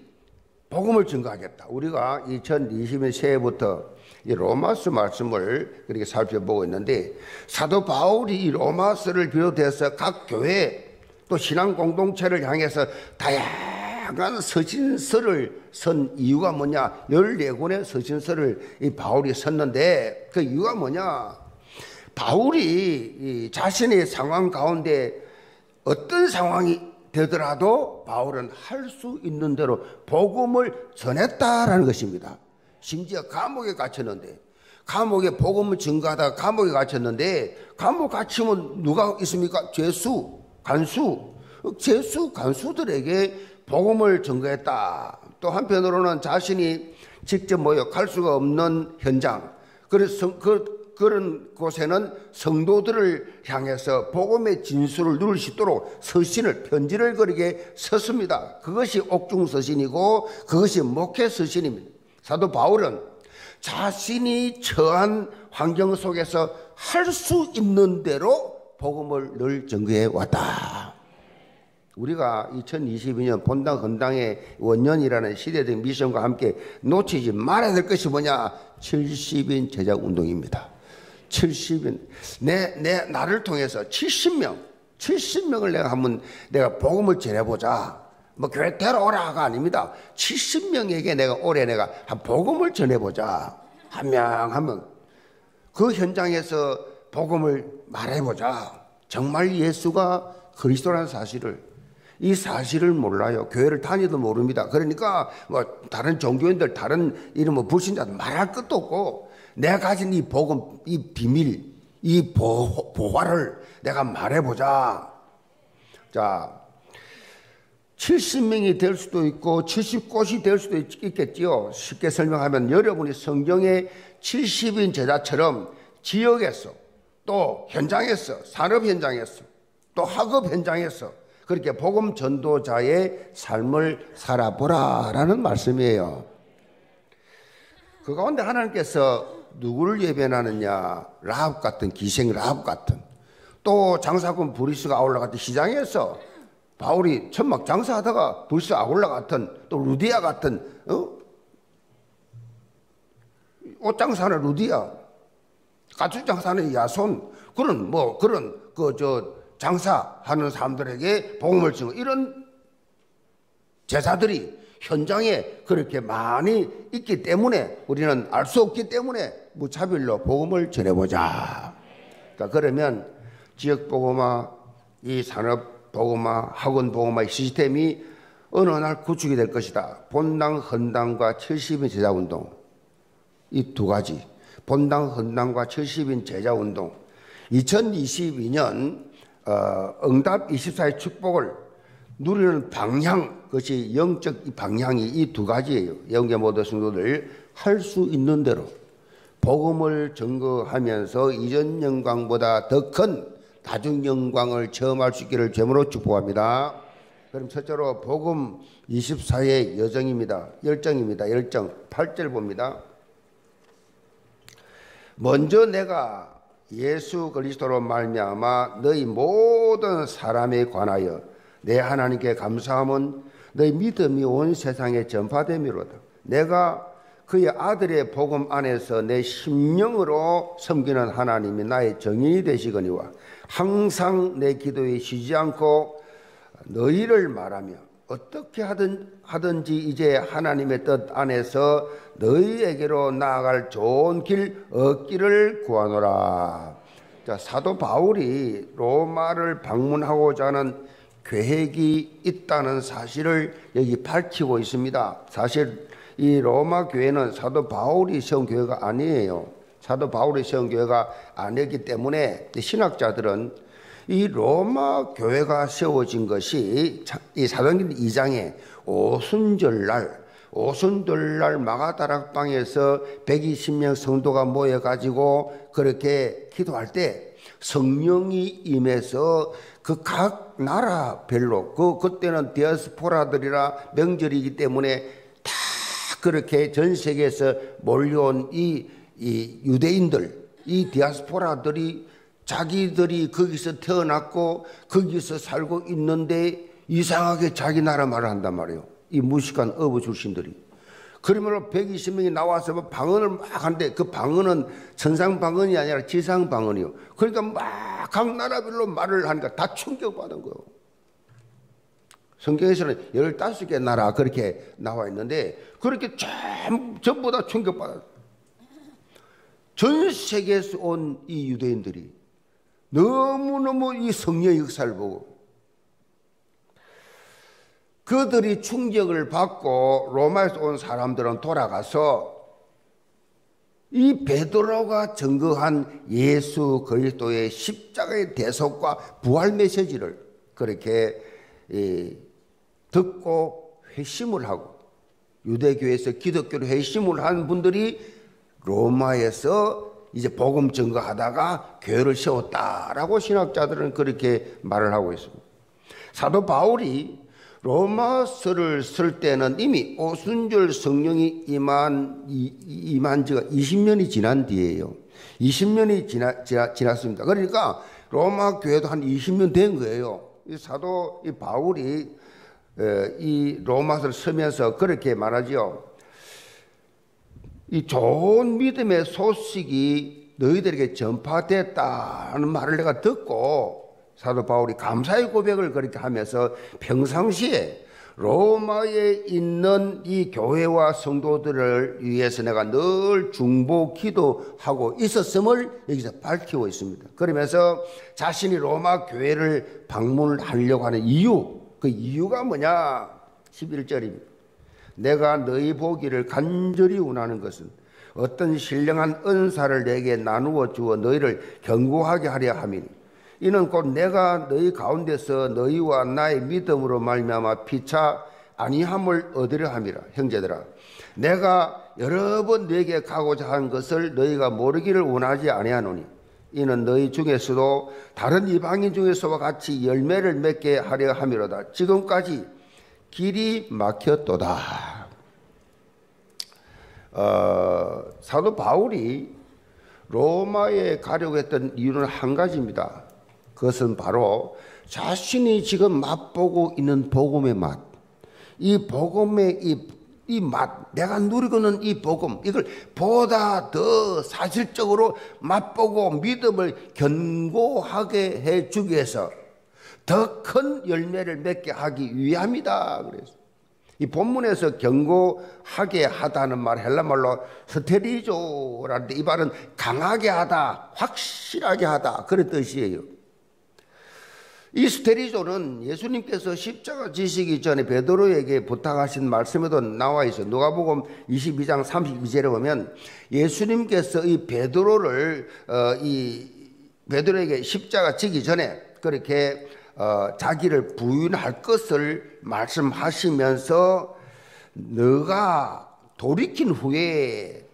복음을 증거하겠다. 우리가 2020년 새해부터 이 로마서 말씀을 그렇게 살펴보고 있는데 사도 바울이 이 로마서를 비롯해서 각 교회 또 신앙 공동체를 향해서 다양한 서신서를 선 이유가 뭐냐? 14권의 서신서를 이 바울이 썼는데 그 이유가 뭐냐? 바울이 자신의 상황 가운데 어떤 상황이 되더라도 바울은 할 수 있는 대로 복음을 전했다라는 것입니다. 심지어 감옥에 갇혔는데 감옥에 복음을 증거하다가 감옥에 갇혔는데 감옥 갇히면 누가 있습니까? 죄수, 간수, 죄수, 간수들에게 복음을 증거했다. 또 한편으로는 자신이 직접 모여 갈 수가 없는 현장, 그래서 그 그런 곳에는 성도들을 향해서 복음의 진수를 누릴 수 있도록 서신을 편지를 그리게 썼습니다. 그것이 옥중 서신이고 그것이 목회 서신입니다. 사도 바울은 자신이 처한 환경 속에서 할 수 있는 대로 복음을 늘 전거해 왔다. 우리가 2022년 본당 헌당의 원년이라는 시대적 미션과 함께 놓치지 말아야 될 것이 뭐냐? 70인 제작 운동입니다. 70인. 내, 내 나를 통해서 70명 70명을 내가 한번 내가 복음을 전해보자. 뭐 교회 데려오라가 아닙니다. 70명에게 내가 올해 내가 한 복음을 전해보자. 한 명 한 명. 그 현장에서 복음을 말해보자. 정말 예수가 그리스도라는 사실을. 이 사실을 몰라요. 교회를 다니도 모릅니다. 그러니까 뭐 다른 종교인들, 다른 이런 뭐 불신자들 말할 것도 없고 내가 가진 이 복음, 이 비밀, 이 보, 보화를 내가 말해보자. 자, 70명이 될 수도 있고 70곳이 될 수도 있겠지요. 쉽게 설명하면 여러분이 성경의 70인 제자처럼 지역에서 또 현장에서 산업 현장에서 또 학업 현장에서 그렇게 복음 전도자의 삶을 살아보라라는 말씀이에요. 그 가운데 하나님께서 누구를 예비하느냐? 라합 같은 기생 라합 같은 또 장사꾼 브리스가 같은 시장에서 바울이 천막 장사하다가 브리스가 아굴라 같은 또 루디아 같은 어? 옷 장사하는 루디아 가축 장사하는 야손 그런 뭐 그런 그 저 장사하는 사람들에게 복음을 주고 이런 제자들이 현장에 그렇게 많이 있기 때문에 우리는 알 수 없기 때문에 무차별로 복음을 전해보자. 그러니까 그러면 지역 복음화, 이 산업 복음화, 학원 복음화 시스템이 어느 날 구축이 될 것이다. 본당 헌당과 70인 제자 운동 이 두 가지 본당 헌당과 70인 제자 운동 2022년 어, 응답 24의 축복을 누리는 방향 그것이 영적 방향이 이 두 가지예요. 영계 모든 성도들 할 수 있는 대로 복음을 증거하면서 이전 영광보다 더 큰 다중 영광을 체험할 수 있기를 죄물로 축복합니다. 그럼 첫째로 복음 24의 여정입니다. 열정입니다. 열정 8절 봅니다. 먼저 내가 예수 그리스도로 말미암아 너희 모든 사람에 관하여 내 하나님께 감사함은 너희 믿음이 온 세상에 전파됨이로다. 내가 그의 아들의 복음 안에서 내 심령으로 섬기는 하나님이 나의 정인이 되시거니와 항상 내 기도에 쉬지 않고 너희를 말하며 어떻게 하든 하든지 이제 하나님의 뜻 안에서 너희에게로 나아갈 좋은 길 얻기를 구하노라. 자, 사도 바울이 로마를 방문하고자 하는 계획이 있다는 사실을 여기 밝히고 있습니다. 사실 이 로마 교회는 사도 바울이 세운 교회가 아니에요. 사도 바울이 세운 교회가 아니기 때문에 신학자들은 이 로마 교회가 세워진 것이 이 사도행전 2장에 오순절날 오순절날 마가다락방에서 120명 성도가 모여가지고 그렇게 기도할 때 성령이 임해서 그 각 나라별로 그 그때는 디아스포라들이라 명절이기 때문에 다 그렇게 전 세계에서 몰려온 이, 이 유대인들 이 디아스포라들이 자기들이 거기서 태어났고 거기서 살고 있는데 이상하게 자기 나라 말을 한단 말이에요. 이 무식한 어부 출신들이. 그러면 120명이 나와서 뭐 방언을 막 하는데 그 방언은 천상 방언이 아니라 지상 방언이요. 그러니까 막 각 나라별로 말을 하니까 다 충격받은 거예요. 성경에서는 15개 나라 그렇게 나와 있는데 그렇게 전, 전부 다 충격받았어요. 전 세계에서 온 이 유대인들이 너무너무 이 성령의 역사를 보고 그들이 충격을 받고 로마에서 온 사람들은 돌아가서 이 베드로가 증거한 예수 그리스도의 십자가의 대속과 부활 메시지를 그렇게 듣고 회심을 하고 유대교에서 기독교로 회심을 한 분들이 로마에서 이제 복음 증거하다가 교회를 세웠다라고 신학자들은 그렇게 말을 하고 있습니다. 사도 바울이 로마서를 쓸 때는 이미 오순절 성령이 임한, 임한 지가 20년이 지난 뒤에요. 20년이 지나, 지나, 지났습니다. 그러니까 로마 교회도 한 20년 된 거예요. 이 사도 이 바울이 이 로마서를 쓰면서 그렇게 말하지요. 이 좋은 믿음의 소식이 너희들에게 전파됐다는 말을 내가 듣고 사도 바울이 감사의 고백을 그렇게 하면서 평상시에 로마에 있는 이 교회와 성도들을 위해서 내가 늘 중보 기도하고 있었음을 여기서 밝히고 있습니다. 그러면서 자신이 로마 교회를 방문을 하려고 하는 이유, 그 이유가 뭐냐? 11절입니다. 내가 너희 보기를 간절히 원하는 것은 어떤 신령한 은사를 내게 나누어 주어 너희를 견고하게 하려 함이니 이는 곧 내가 너희 가운데서 너희와 나의 믿음으로 말미암아 피차 아니함을 얻으려 함이라 형제들아 내가 여러 번 너에게 가고자 한 것을 너희가 모르기를 원하지 아니하노니 이는 너희 중에서도 다른 이방인 중에서와 같이 열매를 맺게 하려 함이로다 지금까지 길이 막혔도다. 어, 사도 바울이 로마에 가려고 했던 이유는 한 가지입니다. 그것은 바로 자신이 지금 맛보고 있는 복음의 맛, 이 복음의 이, 이 맛, 내가 누리고 있는 이 복음, 이걸 보다 더 사실적으로 맛보고 믿음을 견고하게 해주기 위해서 더 큰 열매를 맺게 하기 위함이다. 그래서 이 본문에서 경고하게 하다는 말 헬라말로 스테리조라는데 이 말은 강하게 하다, 확실하게 하다 그런 뜻이에요. 이 스테리조는 예수님께서 십자가 지시기 전에 베드로에게 부탁하신 말씀에도 나와 있어. 누가복음 22장 32절에 보면 예수님께서 이 베드로를 어, 이 베드로에게 십자가 지기 전에 그렇게 어, 자기를 부인할 것을 말씀하시면서 너가 돌이킨 후에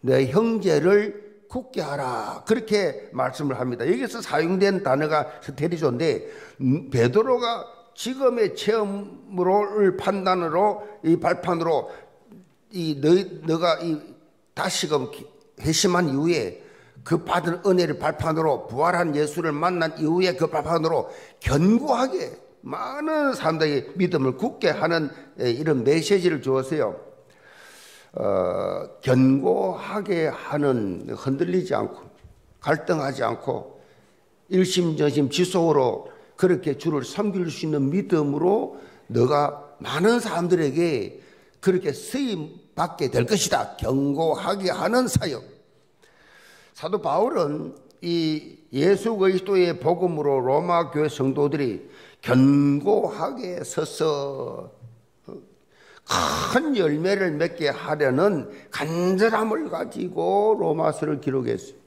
내 형제를 굳게 하라 그렇게 말씀을 합니다. 여기서 사용된 단어가 스테리조인데 음, 베드로가 지금의 체험으로 판단으로 이 발판으로 이 너, 너가 이 다시금 회심한 이후에 그 받은 은혜를 발판으로 부활한 예수를 만난 이후에 그 발판으로 견고하게 많은 사람들이 믿음을 굳게 하는 이런 메시지를 주었어요. 어, 견고하게 하는 흔들리지 않고 갈등하지 않고 일심전심 지속으로 그렇게 주를 섬길 수 있는 믿음으로 너가 많은 사람들에게 그렇게 쓰임 받게 될 것이다. 경고하게 하는 사역. 사도 바울은 이 예수 그리스도의 복음으로 로마 교회 성도들이 견고하게 서서 큰 열매를 맺게 하려는 간절함을 가지고 로마서를 기록했어요.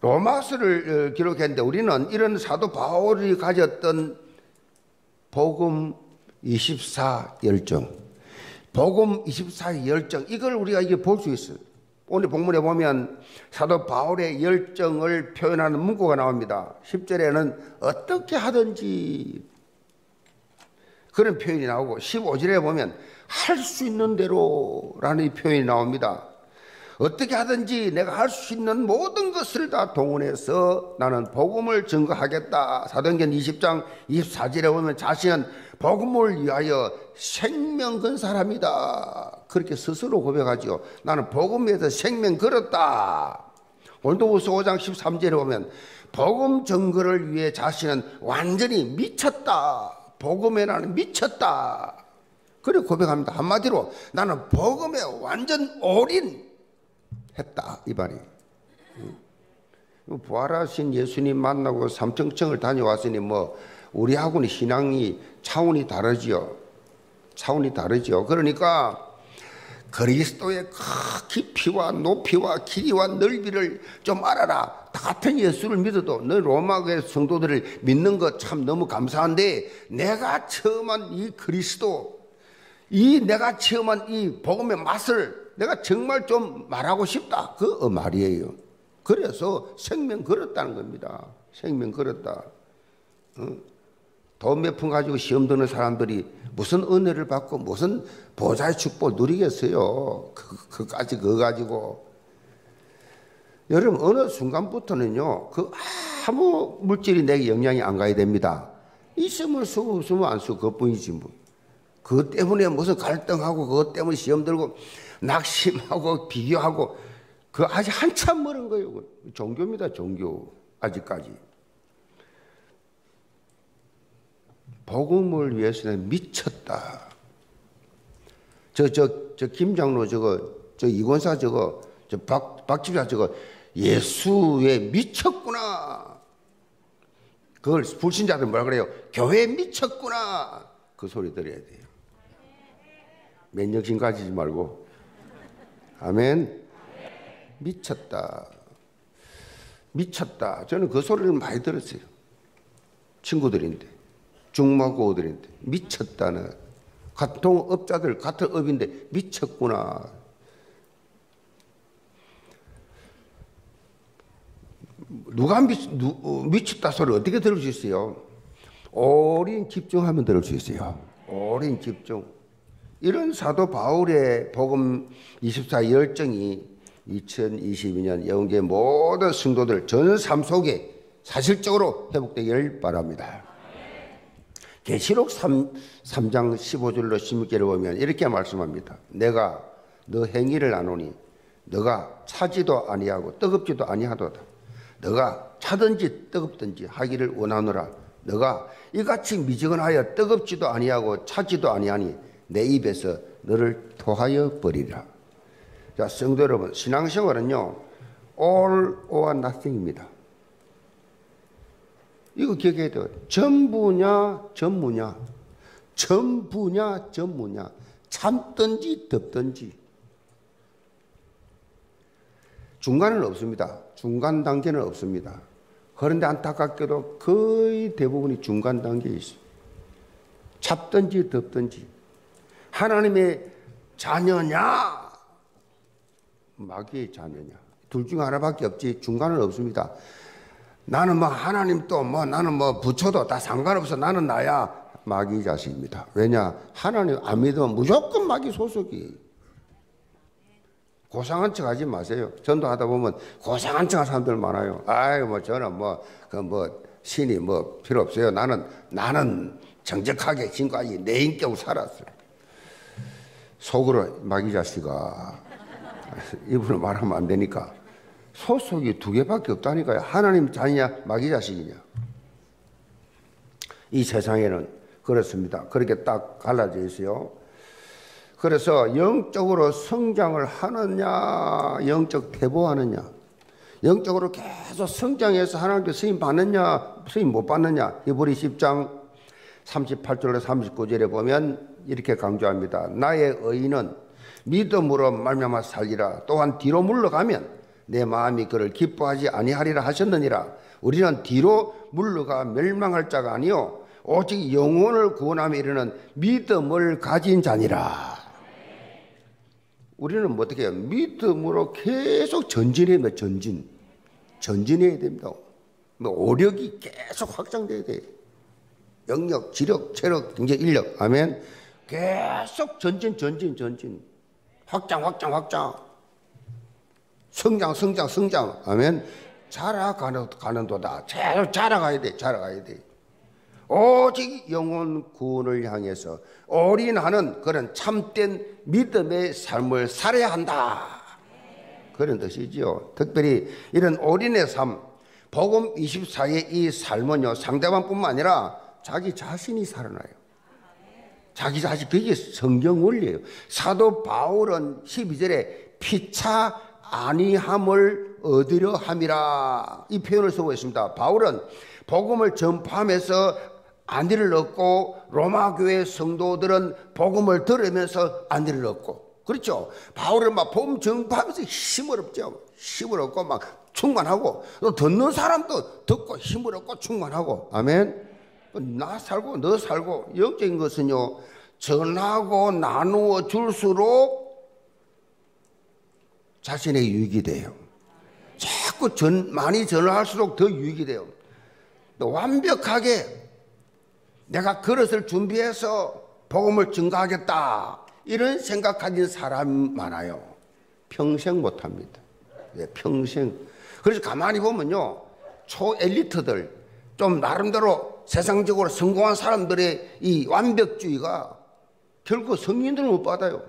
로마서를 어, 기록했는데 우리는 이런 사도 바울이 가졌던 복음 24 열정, 복음 24 열정 이걸 우리가 이게 볼 수 있어요. 오늘 본문에 보면 사도 바울의 열정을 표현하는 문구가 나옵니다. 10절에는 어떻게 하든지 그런 표현이 나오고 15절에 보면 할 수 있는 대로라는 표현이 나옵니다. 어떻게 하든지 내가 할 수 있는 모든 것을 다 동원해서 나는 복음을 증거하겠다. 사도행전 20장 24절에 보면 자신은 복음을 위하여 생명 건 사람이다. 그렇게 스스로 고백하지요. 나는 복음에서 생명 걸었다. 올도후서 5장 13절에 보면 복음 증거를 위해 자신은 완전히 미쳤다. 복음에 나는 미쳤다. 그래 고백합니다. 한마디로 나는 복음에 완전 올인 했다 이 말이. 부활하신 예수님 만나고 삼청청을 다녀왔으니 뭐 우리하고는 신앙이 차원이 다르지요. 차원이 다르죠. 그러니까 그리스도의 깊이와 높이와 길이와 넓이를 좀 알아라. 다 같은 예수를 믿어도 너 로마교회 성도들을 믿는 것 참 너무 감사한데 내가 체험한 이 그리스도 이 내가 체험한 이 복음의 맛을 내가 정말 좀 말하고 싶다. 그 말이에요. 그래서 생명 걸었다는 겁니다. 생명 걸었다. 돈몇 푼 가지고 시험 드는 사람들이 무슨 은혜를 받고 무슨 보좌의 축복을 누리겠어요. 그, 그까지 그거 가지고. 여러분, 어느 순간부터는요, 그 아무 물질이 내게 영향이 안 가야 됩니다. 있으면 쓰고 없으면 안 쓰고 그뿐이지 뭐. 그것 때문에 무슨 갈등하고 그것 때문에 시험 들고 낙심하고 비교하고 그 아직 한참 멀은 거예요. 종교입니다, 종교. 아직까지. 복음을 위해서는 미쳤다. 저, 저, 저 김장로 저거, 저 이권사 저거, 저 박, 박집사 저거, 예수에 미쳤구나. 그걸 불신자들 뭐라 그래요? 교회에 미쳤구나. 그 소리 들어야 돼요. 맨정신 가지지 말고. 아멘. 미쳤다. 미쳤다. 저는 그 소리를 많이 들었어요. 친구들인데. 중마고들인데. 미쳤다는. 같은 업자들, 같은 업인데 미쳤구나. 누가 미, 누, 어, 미쳤다 소리 어떻게 들을 수 있어요? 오랜 집중하면 들을 수 있어요. 오랜 집중. 이런 사도 바울의 복음 24 열정이 2022년 영계 모든 성도들 전 삶 속에 사실적으로 회복되기를 바랍니다. 계시록 3, 3장 15절로 16절을 보면 이렇게 말씀합니다. 내가 너 행위를 아노니 너가 차지도 아니하고 뜨겁지도 아니하도다. 너가 차든지 뜨겁든지 하기를 원하노라. 너가 이같이 미지근하여 뜨겁지도 아니하고 차지도 아니하니 내 입에서 너를 토하여 버리라. 자, 성도 여러분, 신앙생활은요, all or nothing입니다. 이거 기억해야 돼요. 전부냐, 전무냐. 전부냐, 전무냐. 참든지 덥든지. 중간은 없습니다. 중간 단계는 없습니다. 그런데 안타깝게도 거의 대부분이 중간 단계에 있어요. 잡든지 덥든지. 하나님의 자녀냐? 마귀의 자녀냐? 둘 중 하나밖에 없지 중간은 없습니다. 나는 뭐 하나님 또 뭐 나는 뭐 부처도 다 상관없어. 나는 나야. 마귀 자식입니다. 왜냐? 하나님 안 믿으면 무조건 마귀 소속이. 고상한 척 하지 마세요. 전도하다 보면 고상한 척 하는 사람들 많아요. 아이, 뭐 저는 뭐, 그 뭐, 신이 뭐 필요 없어요. 나는, 나는 정직하게 지금까지 내 인격을 살았어요. 속으로 마귀 자식아. 이분을 말하면 안 되니까. 소속이 두 개밖에 없다니까요. 하나님 자녀냐, 마귀 자식이냐. 이 세상에는 그렇습니다. 그렇게 딱 갈라져 있어요. 그래서 영적으로 성장을 하느냐, 영적 퇴보하느냐, 영적으로 계속 성장해서 하나님께 쓰임 받느냐, 쓰임 못 받느냐. 이보리 10장 38절에 39절에 보면 이렇게 강조합니다. 나의 의인은 믿음으로 말미암아 살리라. 또한 뒤로 물러가면 내 마음이 그를 기뻐하지 아니하리라 하셨느니라. 우리는 뒤로 물러가 멸망할 자가 아니요 오직 영혼을 구원함에 이르는 믿음을 가진 자니라. 우리는 뭐 어떻게 해요? 믿음으로 계속 전진해야 돼, 전진. 전진해야 됩니다. 뭐 오력이 계속 확장돼야 돼. 영역, 지력, 체력, 경제, 인력. 아멘. 계속 전진, 전진, 전진. 확장, 확장, 확장. 성장, 성장, 성장. 아멘. 자라가는 가는 도다. 계속 자라가야 돼, 자라가야 돼. 오직 영혼 구원을 향해서 올인하는 그런 참된 믿음의 삶을 살아야 한다. 그런 뜻이지요. 특별히 이런 올인의 삶, 복음 24의 이 삶은요, 상대방뿐만 아니라 자기 자신이 살아나요. 자기 자신, 그게 성경 원리예요. 사도 바울은 12절에 피차 아니함을 얻으려 함이라 이 표현을 쓰고 있습니다. 바울은 복음을 전파하면서 안디를 얻고 로마 교회 성도들은 복음을 들으면서 안디를 얻고 그렇죠. 바울은 막 복음 전파하면서 힘을 얻죠. 힘을 얻고 막 충만하고 또 듣는 사람도 듣고 힘을 얻고 충만하고 아멘. 나 살고 너 살고 영적인 것은요 전하고 나누어 줄수록 자신의 유익이 돼요. 자꾸 전 많이 전할수록 더 유익이 돼요. 또 완벽하게 내가 그릇을 준비해서 복음을 증가하겠다 이런 생각 가진 사람 많아요. 평생 못합니다. 네, 평생. 그래서 가만히 보면요, 초 엘리트들 좀 나름대로 세상적으로 성공한 사람들의 이 완벽주의가 결국 성인들은 못 받아요.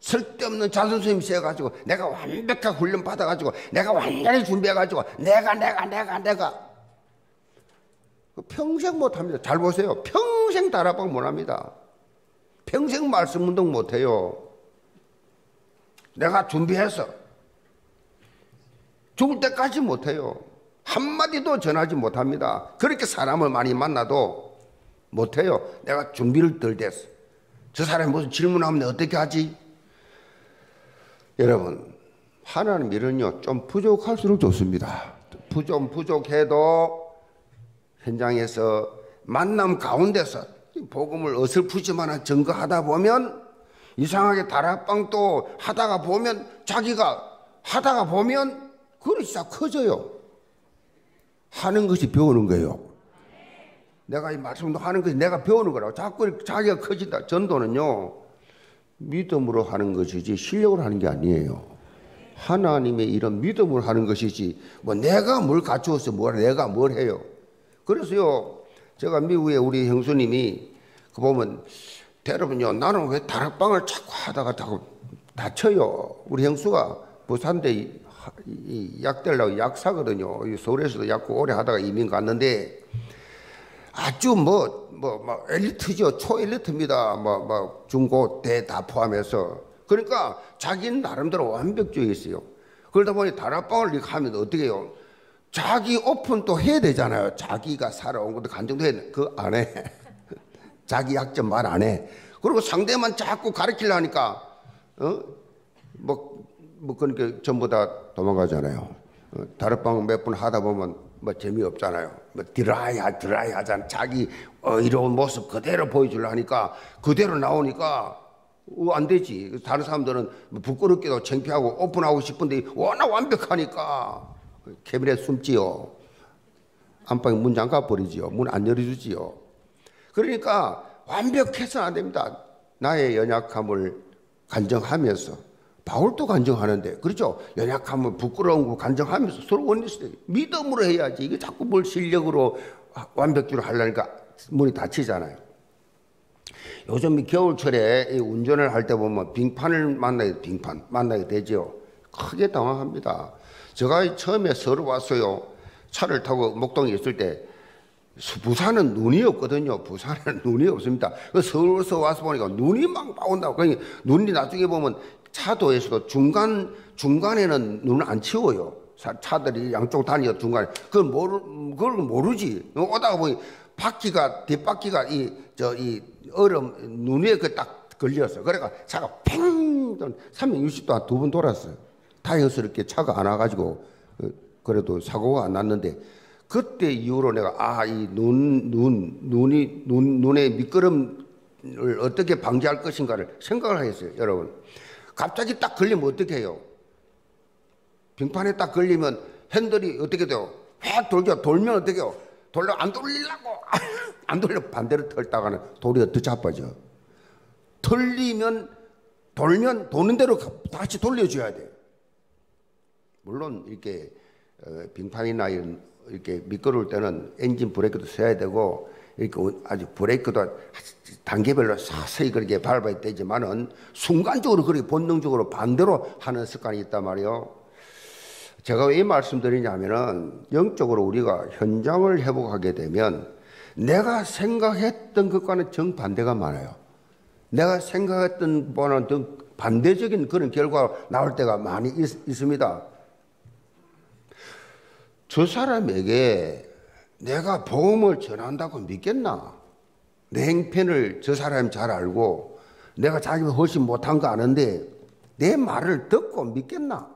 쓸데없는 자존심 세가지고 내가 완벽하게 훈련 받아가지고 내가 완전히 준비해가지고 내가 내가 내가 내가 평생 못합니다. 잘 보세요. 평생 다락방 못합니다. 평생 말씀 운동 못해요. 내가 준비해서 죽을 때까지 못해요. 한마디도 전하지 못합니다. 그렇게 사람을 많이 만나도 못해요. 내가 준비를 덜 됐어. 저 사람이 무슨 질문하면 어떻게 하지? 여러분, 하나님 일은요, 좀 부족할수록 좋습니다. 부족, 부족해도 현장에서 만남 가운데서 복음을 어설프지만 증거하다 보면 이상하게 다락방도 하다가 보면 자기가 하다가 보면 그릇이 다 커져요. 하는 것이 배우는 거예요. 내가 이 말씀도 하는 것이 내가 배우는 거라고. 자꾸 자기가 커진다. 전도는요, 믿음으로 하는 것이지 실력으로 하는 게 아니에요. 하나님의 이런 믿음으로 하는 것이지, 뭐 내가 뭘 갖추어서 뭘, 내가 뭘 해요. 그래서요, 제가 미국에 우리 형수님이 그 보면 대부분요, 나는 왜 다락방을 자꾸 하다가 다쳐요. 우리 형수가 부산대 약 되려고 약 사거든요. 서울에서도 약국 오래 하다가 이민 갔는데 아주 뭐, 뭐, 뭐, 엘리트죠. 초엘리트입니다. 뭐, 뭐, 중고, 대 다 포함해서. 그러니까 자기는 나름대로 완벽주의 있어요. 그러다 보니 다락방을 이렇게 하면 어떻게 해요? 자기 오픈 또 해야 되잖아요. 자기가 살아온 것도 간증도 해야 돼. 그안 해. 자기 약점 말 안 해. 그리고 상대만 자꾸 가르치려니까, 어? 뭐, 뭐, 그러니까 전부 다 도망가잖아요. 어, 다락방 몇 분 하다 보면 뭐 재미없잖아요. 뭐 드라이, 드라이 하잖아. 자기 어이로운 모습 그대로 보여주려니까 그대로 나오니까 어, 안 되지. 다른 사람들은 뭐 부끄럽게도 창피하고 오픈하고 싶은데 워낙 완벽하니까 캐비넷 숨지요. 안방에 문 잠가 버리지요. 문 안 열어주지요. 그러니까 완벽해서는 안 됩니다. 나의 연약함을 간정하면서 바울도 간정하는데 그렇죠. 연약함을 부끄러운 거 간정하면서 서로 원리스 믿음으로 해야지. 이게 자꾸 뭘 실력으로 완벽주로 하려니까 문이 닫히잖아요. 요즘 이 겨울철에 이 운전을 할 때 보면 빙판을 만나게 빙판 만나게 되죠. 크게 당황합니다. 제가 처음에 서울 왔어요. 차를 타고 목동에 있을 때 수- 부산은 눈이 없거든요. 부산은 눈이 없습니다. 그 서울에서 와서 보니까 눈이 막 나온다고. 그러니 눈이 나중에 보면 차도에서도 중간 중간에는 눈을 안 치워요. 차- 차들이 양쪽 다니어 중간에 그걸 모르 그걸 모르지. 오다가 보니 바퀴가 뒷바퀴가 이 저 이 얼음 눈 위에 그 딱 걸렸어. 그래가 차가 팽 360도 두 번 돌았어요. 다행스럽게 차가 안 와가지고 어, 그래도 사고가 안 났는데 그때 이후로 내가 아 이 눈 눈 눈이 눈 눈의 미끄럼을 어떻게 방지할 것인가를 생각을 했어요, 여러분. 갑자기 딱 걸리면 어떻게 해요? 빙판에 딱 걸리면 핸들이 어떻게 돼요? 획 돌죠. 돌면 어떻게 해요? 돌려 안 돌리려고 안 돌려 반대로 털다가는 돌이 더 자빠져. 털리면 돌면 도는 대로 가- 다시 돌려줘야 돼. 물론 이렇게 어, 빙판이나 이런 이렇게 미끄러울 때는 엔진 브레이크도 써야 되고 이렇게 아주 브레이크도 단계별로 서서히 그렇게 밟아야 되지만은 순간적으로 그렇게 본능적으로 반대로 하는 습관이 있단 말이에요. 제가 왜이 말씀드리냐면은 영적으로 우리가 현장을 회복하게 되면 내가 생각했던 것과는 정반대가 많아요. 내가 생각했던 거는 좀 반대적인 그런 결과가 나올 때가 많이 있, 있습니다. 저 사람에게 내가 복음을 전한다고 믿겠나? 내 행편을 저 사람이 잘 알고 내가 자기보다 훨씬 못한 거 아는데 내 말을 듣고 믿겠나?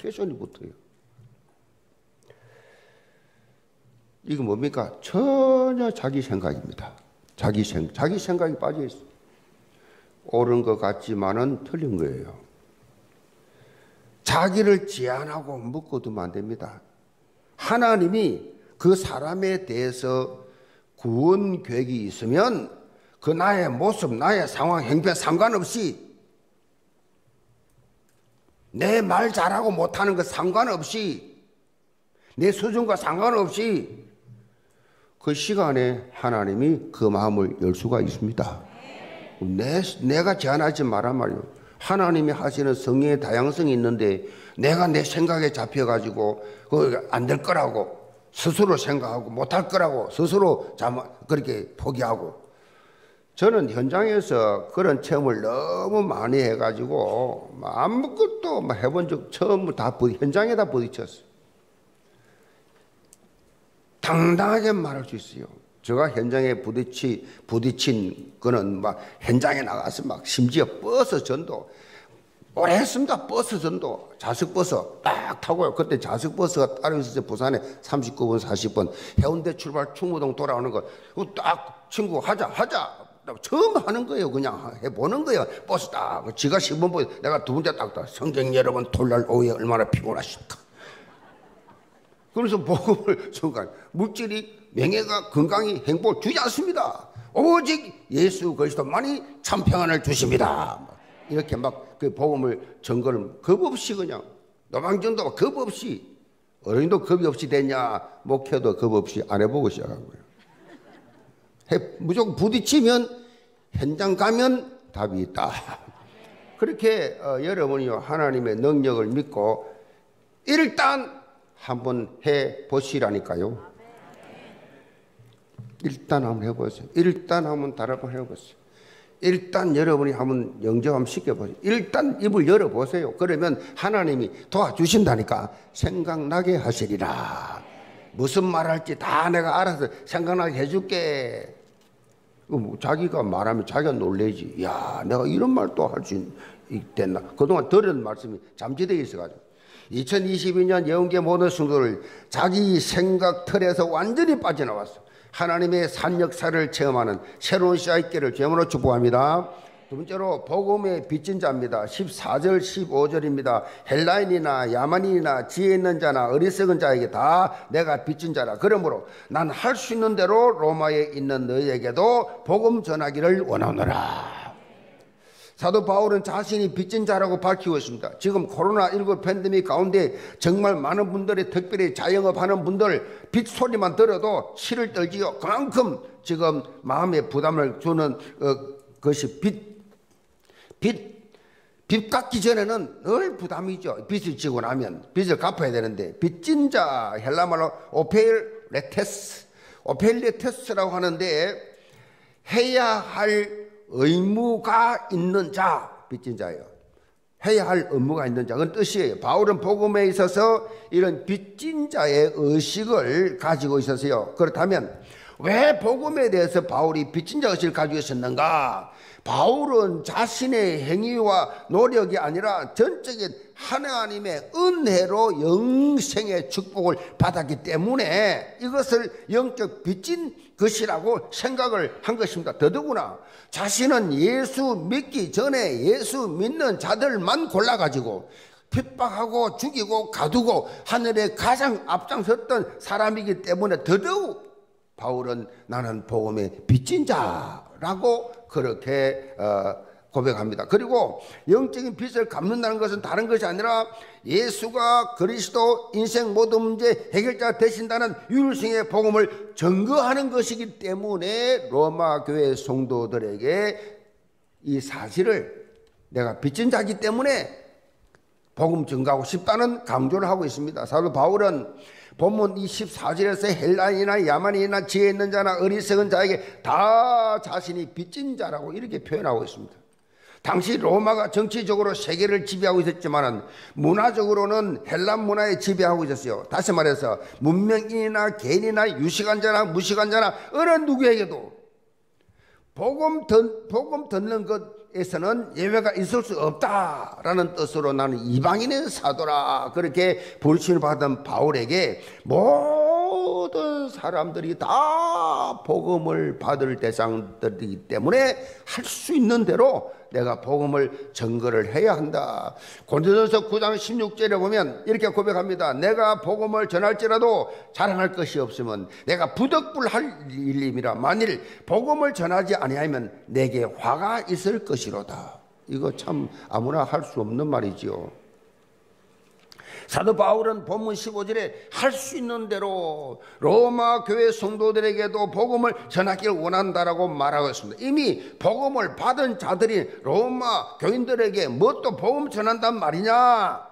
question 이 붙어요. 이거 뭡니까? 전혀 자기 생각입니다. 자기 생, 자기 생각이 빠져 있어. 옳은 것 같지만은 틀린 거예요. 자기를 제한하고 묶어두면 안 됩니다. 하나님이 그 사람에 대해서 구원 계획이 있으면 그 나의 모습, 나의 상황, 행편 상관없이 내 말 잘하고 못하는 것 상관없이 내 수준과 상관없이 그 시간에 하나님이 그 마음을 열 수가 있습니다. 내, 내가 제안하지 말란 말이요. 하나님이 하시는 성령의 다양성이 있는데 내가 내 생각에 잡혀가지고 안될 거라고 스스로 생각하고 못할 거라고 스스로 잠, 그렇게 포기하고 저는 현장에서 그런 체험을 너무 많이 해가지고 아무것도 뭐 해본 적 처음 다 부딪, 현장에 다 부딪혔어요. 당당하게 말할 수 있어요. 제가 현장에 부딪히, 부딪힌 거는 막 현장에 나가서 막 심지어 버스 전도 오래 했습니다. 버스 전도. 좌석버스 딱 타고요. 그때 좌석버스가 따로 있었어요. 부산에 39번, 40번. 해운대 출발 충무동 돌아오는 거. 딱 친구 하자, 하자. 처음 하는 거예요. 그냥 해보는 거예요. 버스 딱. 지가 10번 보여. 내가 두 번째 딱, 딱. 성경 여러분, 토요일 오후에 얼마나 피곤하실까. 그래서 복음을 순간 물질이 명예가 건강이 행복을 주지 않습니다. 오직 예수 그리스도만이 참 평안을 주십니다. 이렇게 막 그 복음을 전거를 겁 없이 그냥 노방전도 겁 없이 어른도 겁이 없이 됐냐 목회도 겁 없이 안 해보고 시작한 거예요. 해, 무조건 부딪히면 현장 가면 답이 있다. 그렇게 어, 여러분이요 하나님의 능력을 믿고 일단 한번 해 보시라니까요. 일단 한번 해보세요. 일단 한번 다른 번 해보세요. 일단 여러분이 한번 영접 한번 시켜보세요. 일단 입을 열어보세요. 그러면 하나님이 도와주신다니까 생각나게 하시리라. 무슨 말 할지 다 내가 알아서 생각나게 해줄게. 뭐 자기가 말하면 자기가 놀래지. 야, 내가 이런 말도 할수 있겠나. 그동안 들은 말씀이 잠재되어 있어가지고. 2022년 예언계 모든 성도를 자기 생각 틀에서 완전히 빠져나왔어. 하나님의 산 역사를 체험하는 새로운 시작기를 제으로 축복합니다. 두 번째로 복음의 빚진 자입니다. 14절 15절입니다. 헬라인이나 야만인이나 지혜 있는 자나 어리석은 자에게 다 내가 빚진 자라. 그러므로 난 할 수 있는 대로 로마에 있는 너희에게도 복음 전하기를 원하노라. 사도 바울은 자신이 빚진 자라고 밝히고 있습니다. 지금 코로나19 팬데믹 가운데 정말 많은 분들이 특별히 자영업하는 분들 빚 소리만 들어도 치를 떨지요. 그만큼 지금 마음에 부담을 주는 어, 그것이 빚, 빚, 빚 갚기 전에는 늘 부담이죠. 빚을 지고 나면 빚을 갚아야 되는데 빚진 자 헬라말로 ὀφειλέτης, ὀφειλέτης라고 하는데 해야 할 의무가 있는 자 빚진 자예요. 해야 할 의무가 있는 자, 그건 뜻이에요. 바울은 복음에 있어서 이런 빚진 자의 의식을 가지고 있었어요. 그렇다면 왜 복음에 대해서 바울이 빚진 자 의식을 가지고 있었는가? 바울은 자신의 행위와 노력이 아니라 전적인 하나님의 은혜로 영생의 축복을 받았기 때문에 이것을 영적 빚진 것이라고 생각을 한 것입니다. 더더구나 자신은 예수 믿기 전에 예수 믿는 자들만 골라가지고 핍박하고 죽이고 가두고 하늘에 가장 앞장섰던 사람이기 때문에 더더욱 바울은 나는 복음의 빚진 자 라고 그렇게 어, 고백합니다. 그리고 영적인 빚을 갚는다는 것은 다른 것이 아니라 예수가 그리스도 인생 모든 문제 해결자 되신다는 유일성의 복음을 증거하는 것이기 때문에 로마 교회 성도들에게 이 사실을 내가 빚진 자기 때문에 복음 증가하고 싶다는 강조를 하고 있습니다. 사도 바울은 본문 24절에서 헬라인이나 야만인이나 지혜 있는 자나 어리석은 자에게 다 자신이 빚진 자라고 이렇게 표현하고 있습니다. 당시 로마가 정치적으로 세계를 지배하고 있었지만 문화적으로는 헬란 문화에 지배하고 있었어요. 다시 말해서 문명인이나 개인이나 유식한 자나 무식한 자나 어느 누구에게도 복음, 듣, 복음 듣는 것 에서는 예외가 있을 수 없다라는 뜻으로 나는 이방인의 사도라 그렇게 불신을 받은 바울에게 모든 사람들이 다 복음을 받을 대상들이기 때문에 할 수 있는 대로 내가 복음을 증거를 해야 한다. 고린도전서 9장 16절에 보면 이렇게 고백합니다. 내가 복음을 전할지라도 자랑할 것이 없으면 내가 부덕불할 일임이라 만일 복음을 전하지 아니하면 내게 화가 있을 것이로다. 이거 참 아무나 할 수 없는 말이지요. 사도 바울은 본문 15절에 할 수 있는 대로 로마 교회 성도들에게도 복음을 전하기를 원한다라고 말하고 있습니다. 이미 복음을 받은 자들이 로마 교인들에게 뭐또 복음 전한단 말이냐?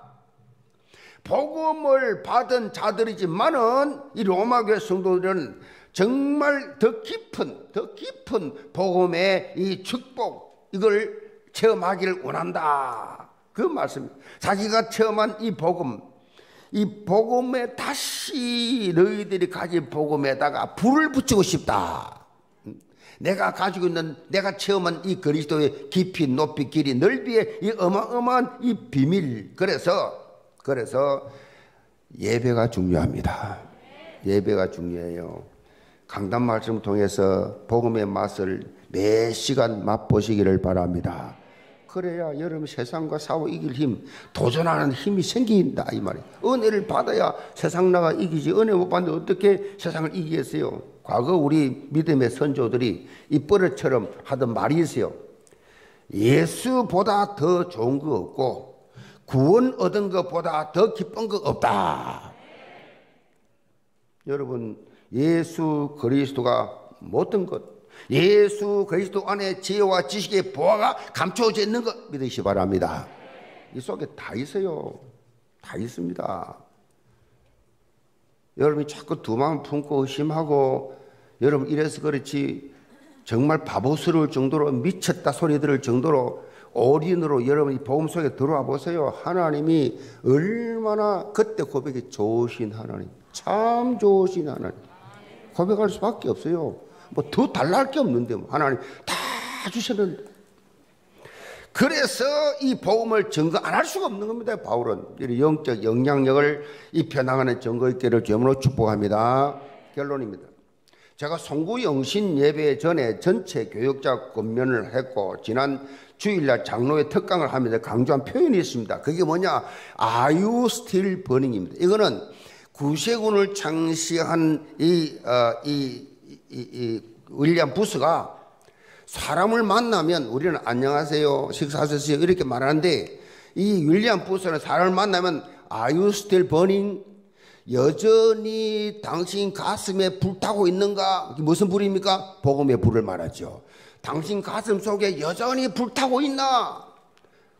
복음을 받은 자들이지만은 이 로마 교회 성도들은 정말 더 깊은 더 깊은 복음의 이 축복 이걸 체험하기를 원한다. 그 말씀. 자기가 체험한 이 복음, 이 복음에 다시 너희들이 가진 복음에다가 불을 붙이고 싶다. 내가 가지고 있는 내가 체험한 이 그리스도의 깊이 높이 길이 넓이의 이 어마어마한 이 비밀 그래서 그래서 예배가 중요합니다. 예배가 중요해요. 강단 말씀을 통해서 복음의 맛을 매 시간 맛보시기를 바랍니다. 그래야 여러분 세상과 싸워 이길 힘, 도전하는 힘이 생긴다 이 말이에요. 은혜를 받아야 세상 나가 이기지. 은혜 못 받는데 어떻게 세상을 이기겠어요? 과거 우리 믿음의 선조들이 이 버릇처럼 하던 말이 있어요. 예수보다 더 좋은 거 없고 구원 얻은 것보다 더 기쁜 거 없다. 여러분 예수 그리스도가 모든 것 예수 그리스도 안에 지혜와 지식의 보화가 감춰져 있는 것 믿으시 바랍니다. 이 속에 다 있어요. 다 있습니다. 여러분이 자꾸 두 마음 품고 의심하고 여러분 이래서 그렇지 정말 바보스러울 정도로 미쳤다 소리 들을 정도로 올인으로 여러분이 보험 속에 들어와 보세요. 하나님이 얼마나 그때 고백이 좋으신 하나님, 참 좋으신 하나님. 고백할 수밖에 없어요. 뭐 더 달랄 게 없는데 뭐 하나님 다 주셨는데 그래서 이 복음을 증거 안 할 수가 없는 겁니다. 바울은 영적 영향력을 입혀나가는 증거 있기를 주으로 축복합니다. 결론입니다. 제가 송구 영신 예배 전에 전체 교역자 권면을 했고 지난 주일날 장로의 특강을 하면서 강조한 표현이 있습니다. 그게 뭐냐? Are you still burning입니다. 이거는 구세군을 창시한 이, 어, 이 이, 이 윌리엄 부스가 사람을 만나면 우리는 안녕하세요, 식사하셨어요 이렇게 말하는데 이 윌리엄 부스는 사람을 만나면 you still burning? 여전히 당신 가슴에 불타고 있는가? 무슨 불입니까? 복음의 불을 말하죠. 당신 가슴 속에 여전히 불타고 있나?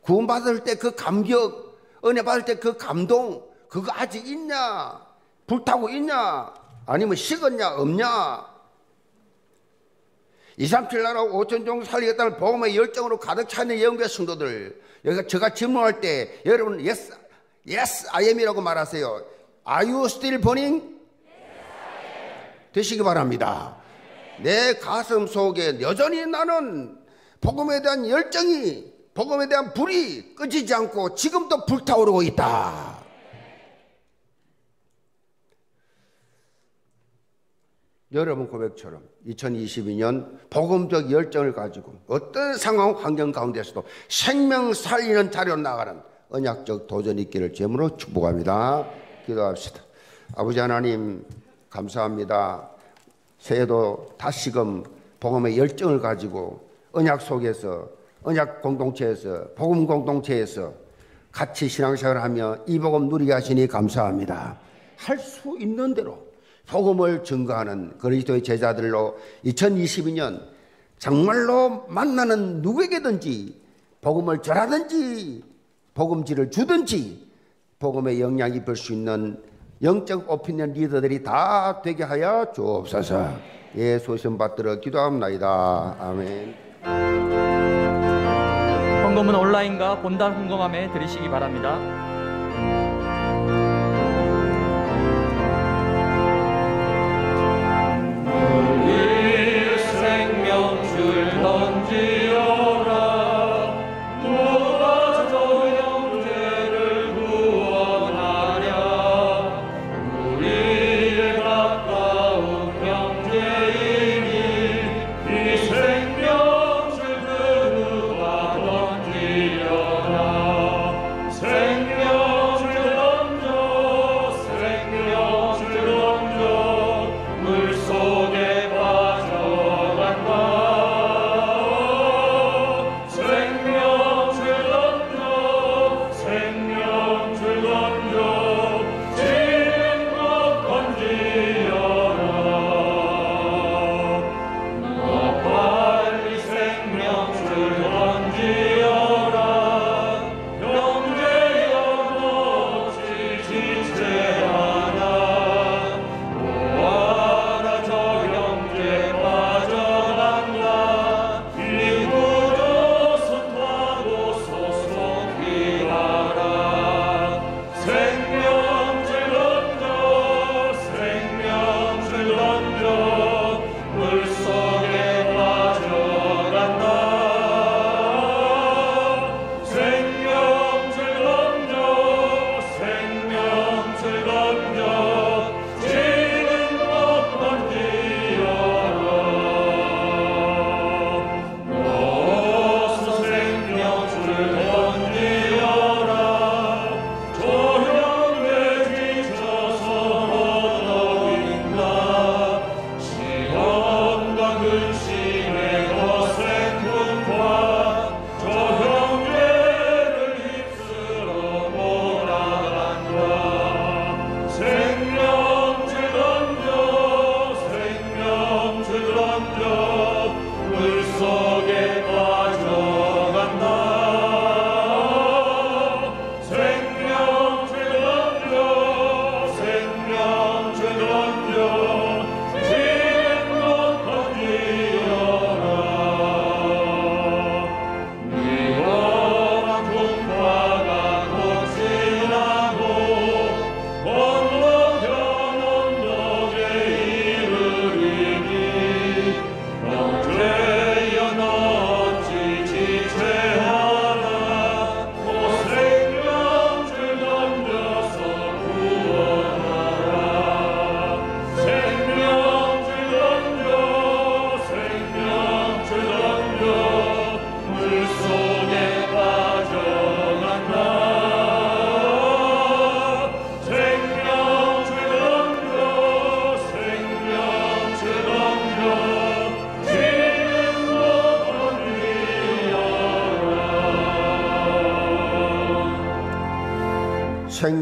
구원받을 때 그 감격, 은혜 받을 때 그 감동, 그거 아직 있냐? 불타고 있냐? 아니면 식었냐? 없냐? 237 나라 5천 종 살리겠다는 복음의 열정으로 가득 차 있는 영배 성도들 여기가 제가 질문할 때 여러분 yes, yes I am이라고 말하세요. Are you still burning? 되시기 바랍니다. 내 가슴 속에 여전히 나는 복음에 대한 열정이 복음에 대한 불이 꺼지지 않고 지금도 불타오르고 있다. 여러분 고백처럼 2022년 복음적 열정을 가지고 어떤 상황 환경 가운데서도 생명 살리는 자리로 나가는 언약적 도전이 있기를 제물로 축복합니다. 기도합시다. 아버지 하나님 감사합니다. 새해도 다시금 복음의 열정을 가지고 언약 속에서 언약 공동체에서 복음 공동체에서 같이 신앙생활을 하며 이 복음 누리게 하시니 감사합니다. 할 수 있는 대로 복음을 증거하는 그리스도의 제자들로 2022년 정말로 만나는 누구에게든지 복음을 전하든지 복음지를 주든지 복음의 영향이 입을 수 있는 영적 오피니언 리더들이 다 되게 하여 주옵소서. 예, 소신 받들어 기도합나이다. 아멘. 헌금은 온라인과 본단 헌금함에 드리시기 바랍니다.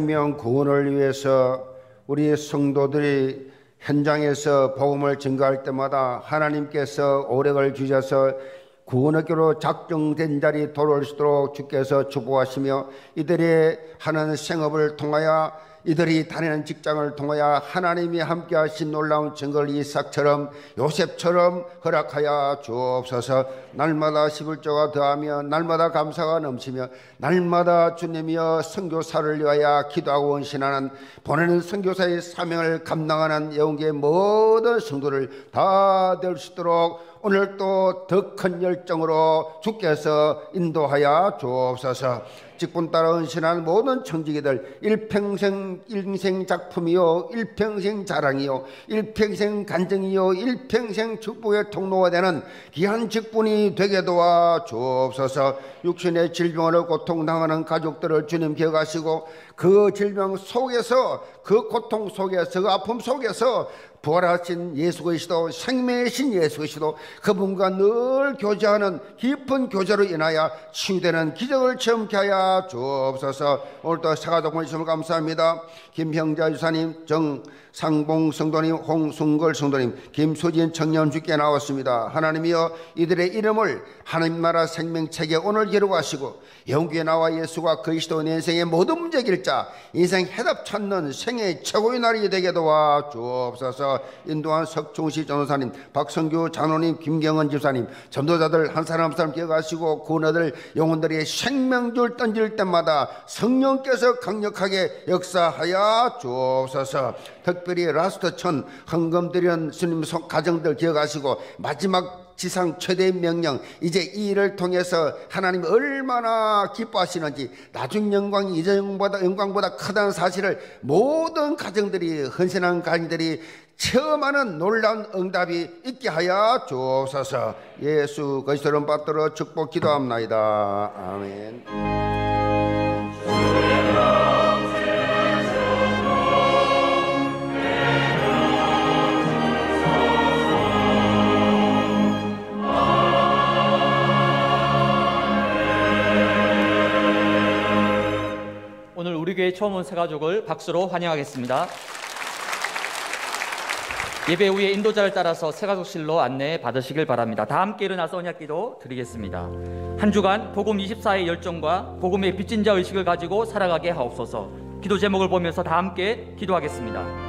생명 구원을 위해서 우리 성도들이 현장에서 복음을 증거할 때마다 하나님께서 오력을 주셔서 구원학교로 작정된 자리 돌아올 수 있도록 주께서 축복하시며 이들이 하는 생업을 통하여 이들이 다니는 직장을 통하여 하나님이 함께 하신 놀라운 증거를 이삭처럼 요셉처럼 허락하여 주옵소서. 날마다 시불조가 더하며 날마다 감사가 넘치며 날마다 주님이여 선교사를 위하여 기도하고 원신하는 보내는 선교사의 사명을 감당하는 영계의 모든 성도를 다 될 수 있도록 오늘 또 더 큰 열정으로 주께서 인도하여 주옵소서. 직분 따라 헌신한 모든 청지기들 일평생 일생 작품이요 일평생 자랑이요 일평생 간증이요 일평생 축복의 통로가 되는 귀한 직분이 되게 도와 주옵소서. 육신의 질병으로 고통당하는 가족들을 주님 기억하시고 그 질병 속에서 그 고통 속에서 그 아픔 속에서 부활하신 예수 그리스도 생명의 신 예수 그리스도 그분과 늘 교제하는 깊은 교제로 인하여 치유되는 기적을 체험케 하여 주옵소서. 오늘도 사가독을 주심을 감사합니다. 김형자 유사님 정 상봉 성도님 홍순걸 성도님 김수진 청년 주께 나왔습니다. 하나님이여 이들의 이름을 하나님 나라 생명책에 오늘 기록하시고 영구에 나와 예수가 그리스도 내 인생의 모든 문제 길자 인생 해답 찾는 생애 최고의 날이 되게 도와 주옵소서. 인도한 석중시 전도사님 박성규 장로님 김경은 집사님 전도자들 한 사람 한 사람 기억하시고 구원아들 영혼들이 생명줄 던질 때마다 성령께서 강력하게 역사하여 주옵소서. 특별 히 라스트천 헌금 드린 스님 속 가정들 기억하시고 마지막 지상 최대 명령 이제 이 일을 통해서 하나님이 얼마나 기뻐하시는지 나중 영광이 이전 영광보다, 영광보다 크다는 사실을 모든 가정들이 헌신한 가정들이 체험하는 놀라운 응답이 있게 하여 주옵소서. 예수 그리스도를 받들어 축복 기도합나이다. 아멘 우리 교회 처음 온 새 가족을 박수로 환영하겠습니다. 예배 후에 인도자를 따라서 새가족실로 안내 받으시길 바랍니다. 다 함께 일어나서 언약기도 드리겠습니다. 한 주간 복음 24의 열정과 복음의 빚진 자 의식을 가지고 살아가게 하옵소서. 기도 제목을 보면서 다 함께 기도하겠습니다.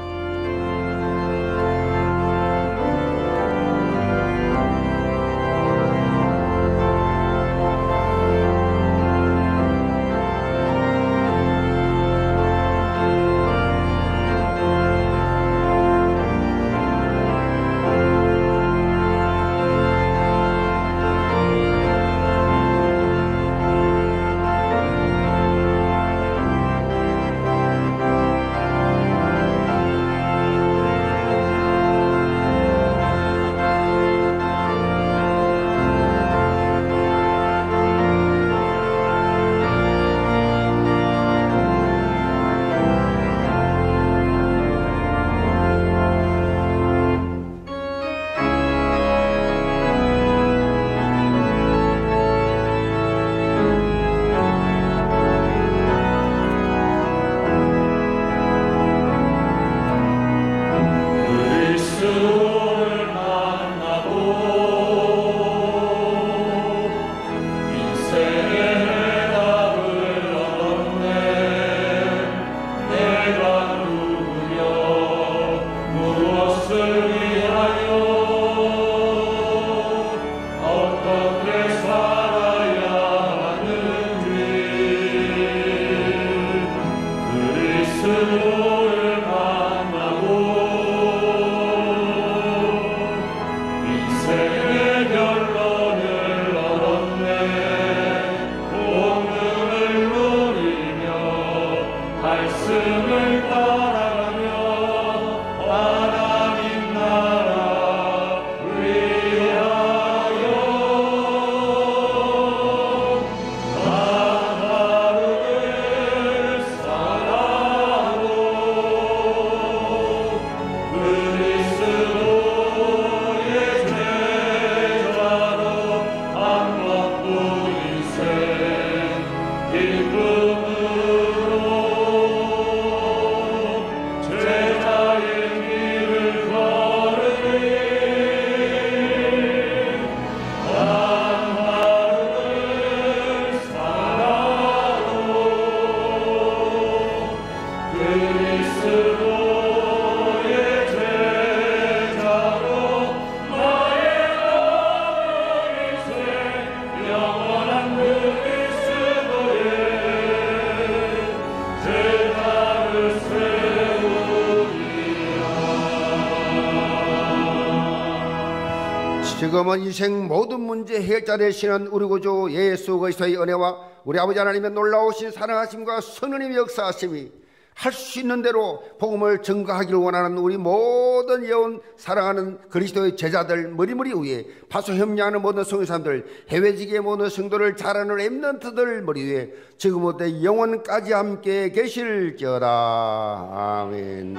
지금은 인생 모든 문제 해결자 되시는 우리 구주 예수 그리스도의 은혜와 우리 아버지 하나님의 놀라우신 사랑하심과 선언님의 역사하심이 할 수 있는 대로 복음을 증거하기를 원하는 우리 모든 예언 사랑하는 그리스도의 제자들 머리머리 위에 파수 협력하는 모든 성교사람들 해외지계 모든 성도를 잘하는 랩런트들 머리 위에 지금부터 영원까지 함께 계실지어다. 아멘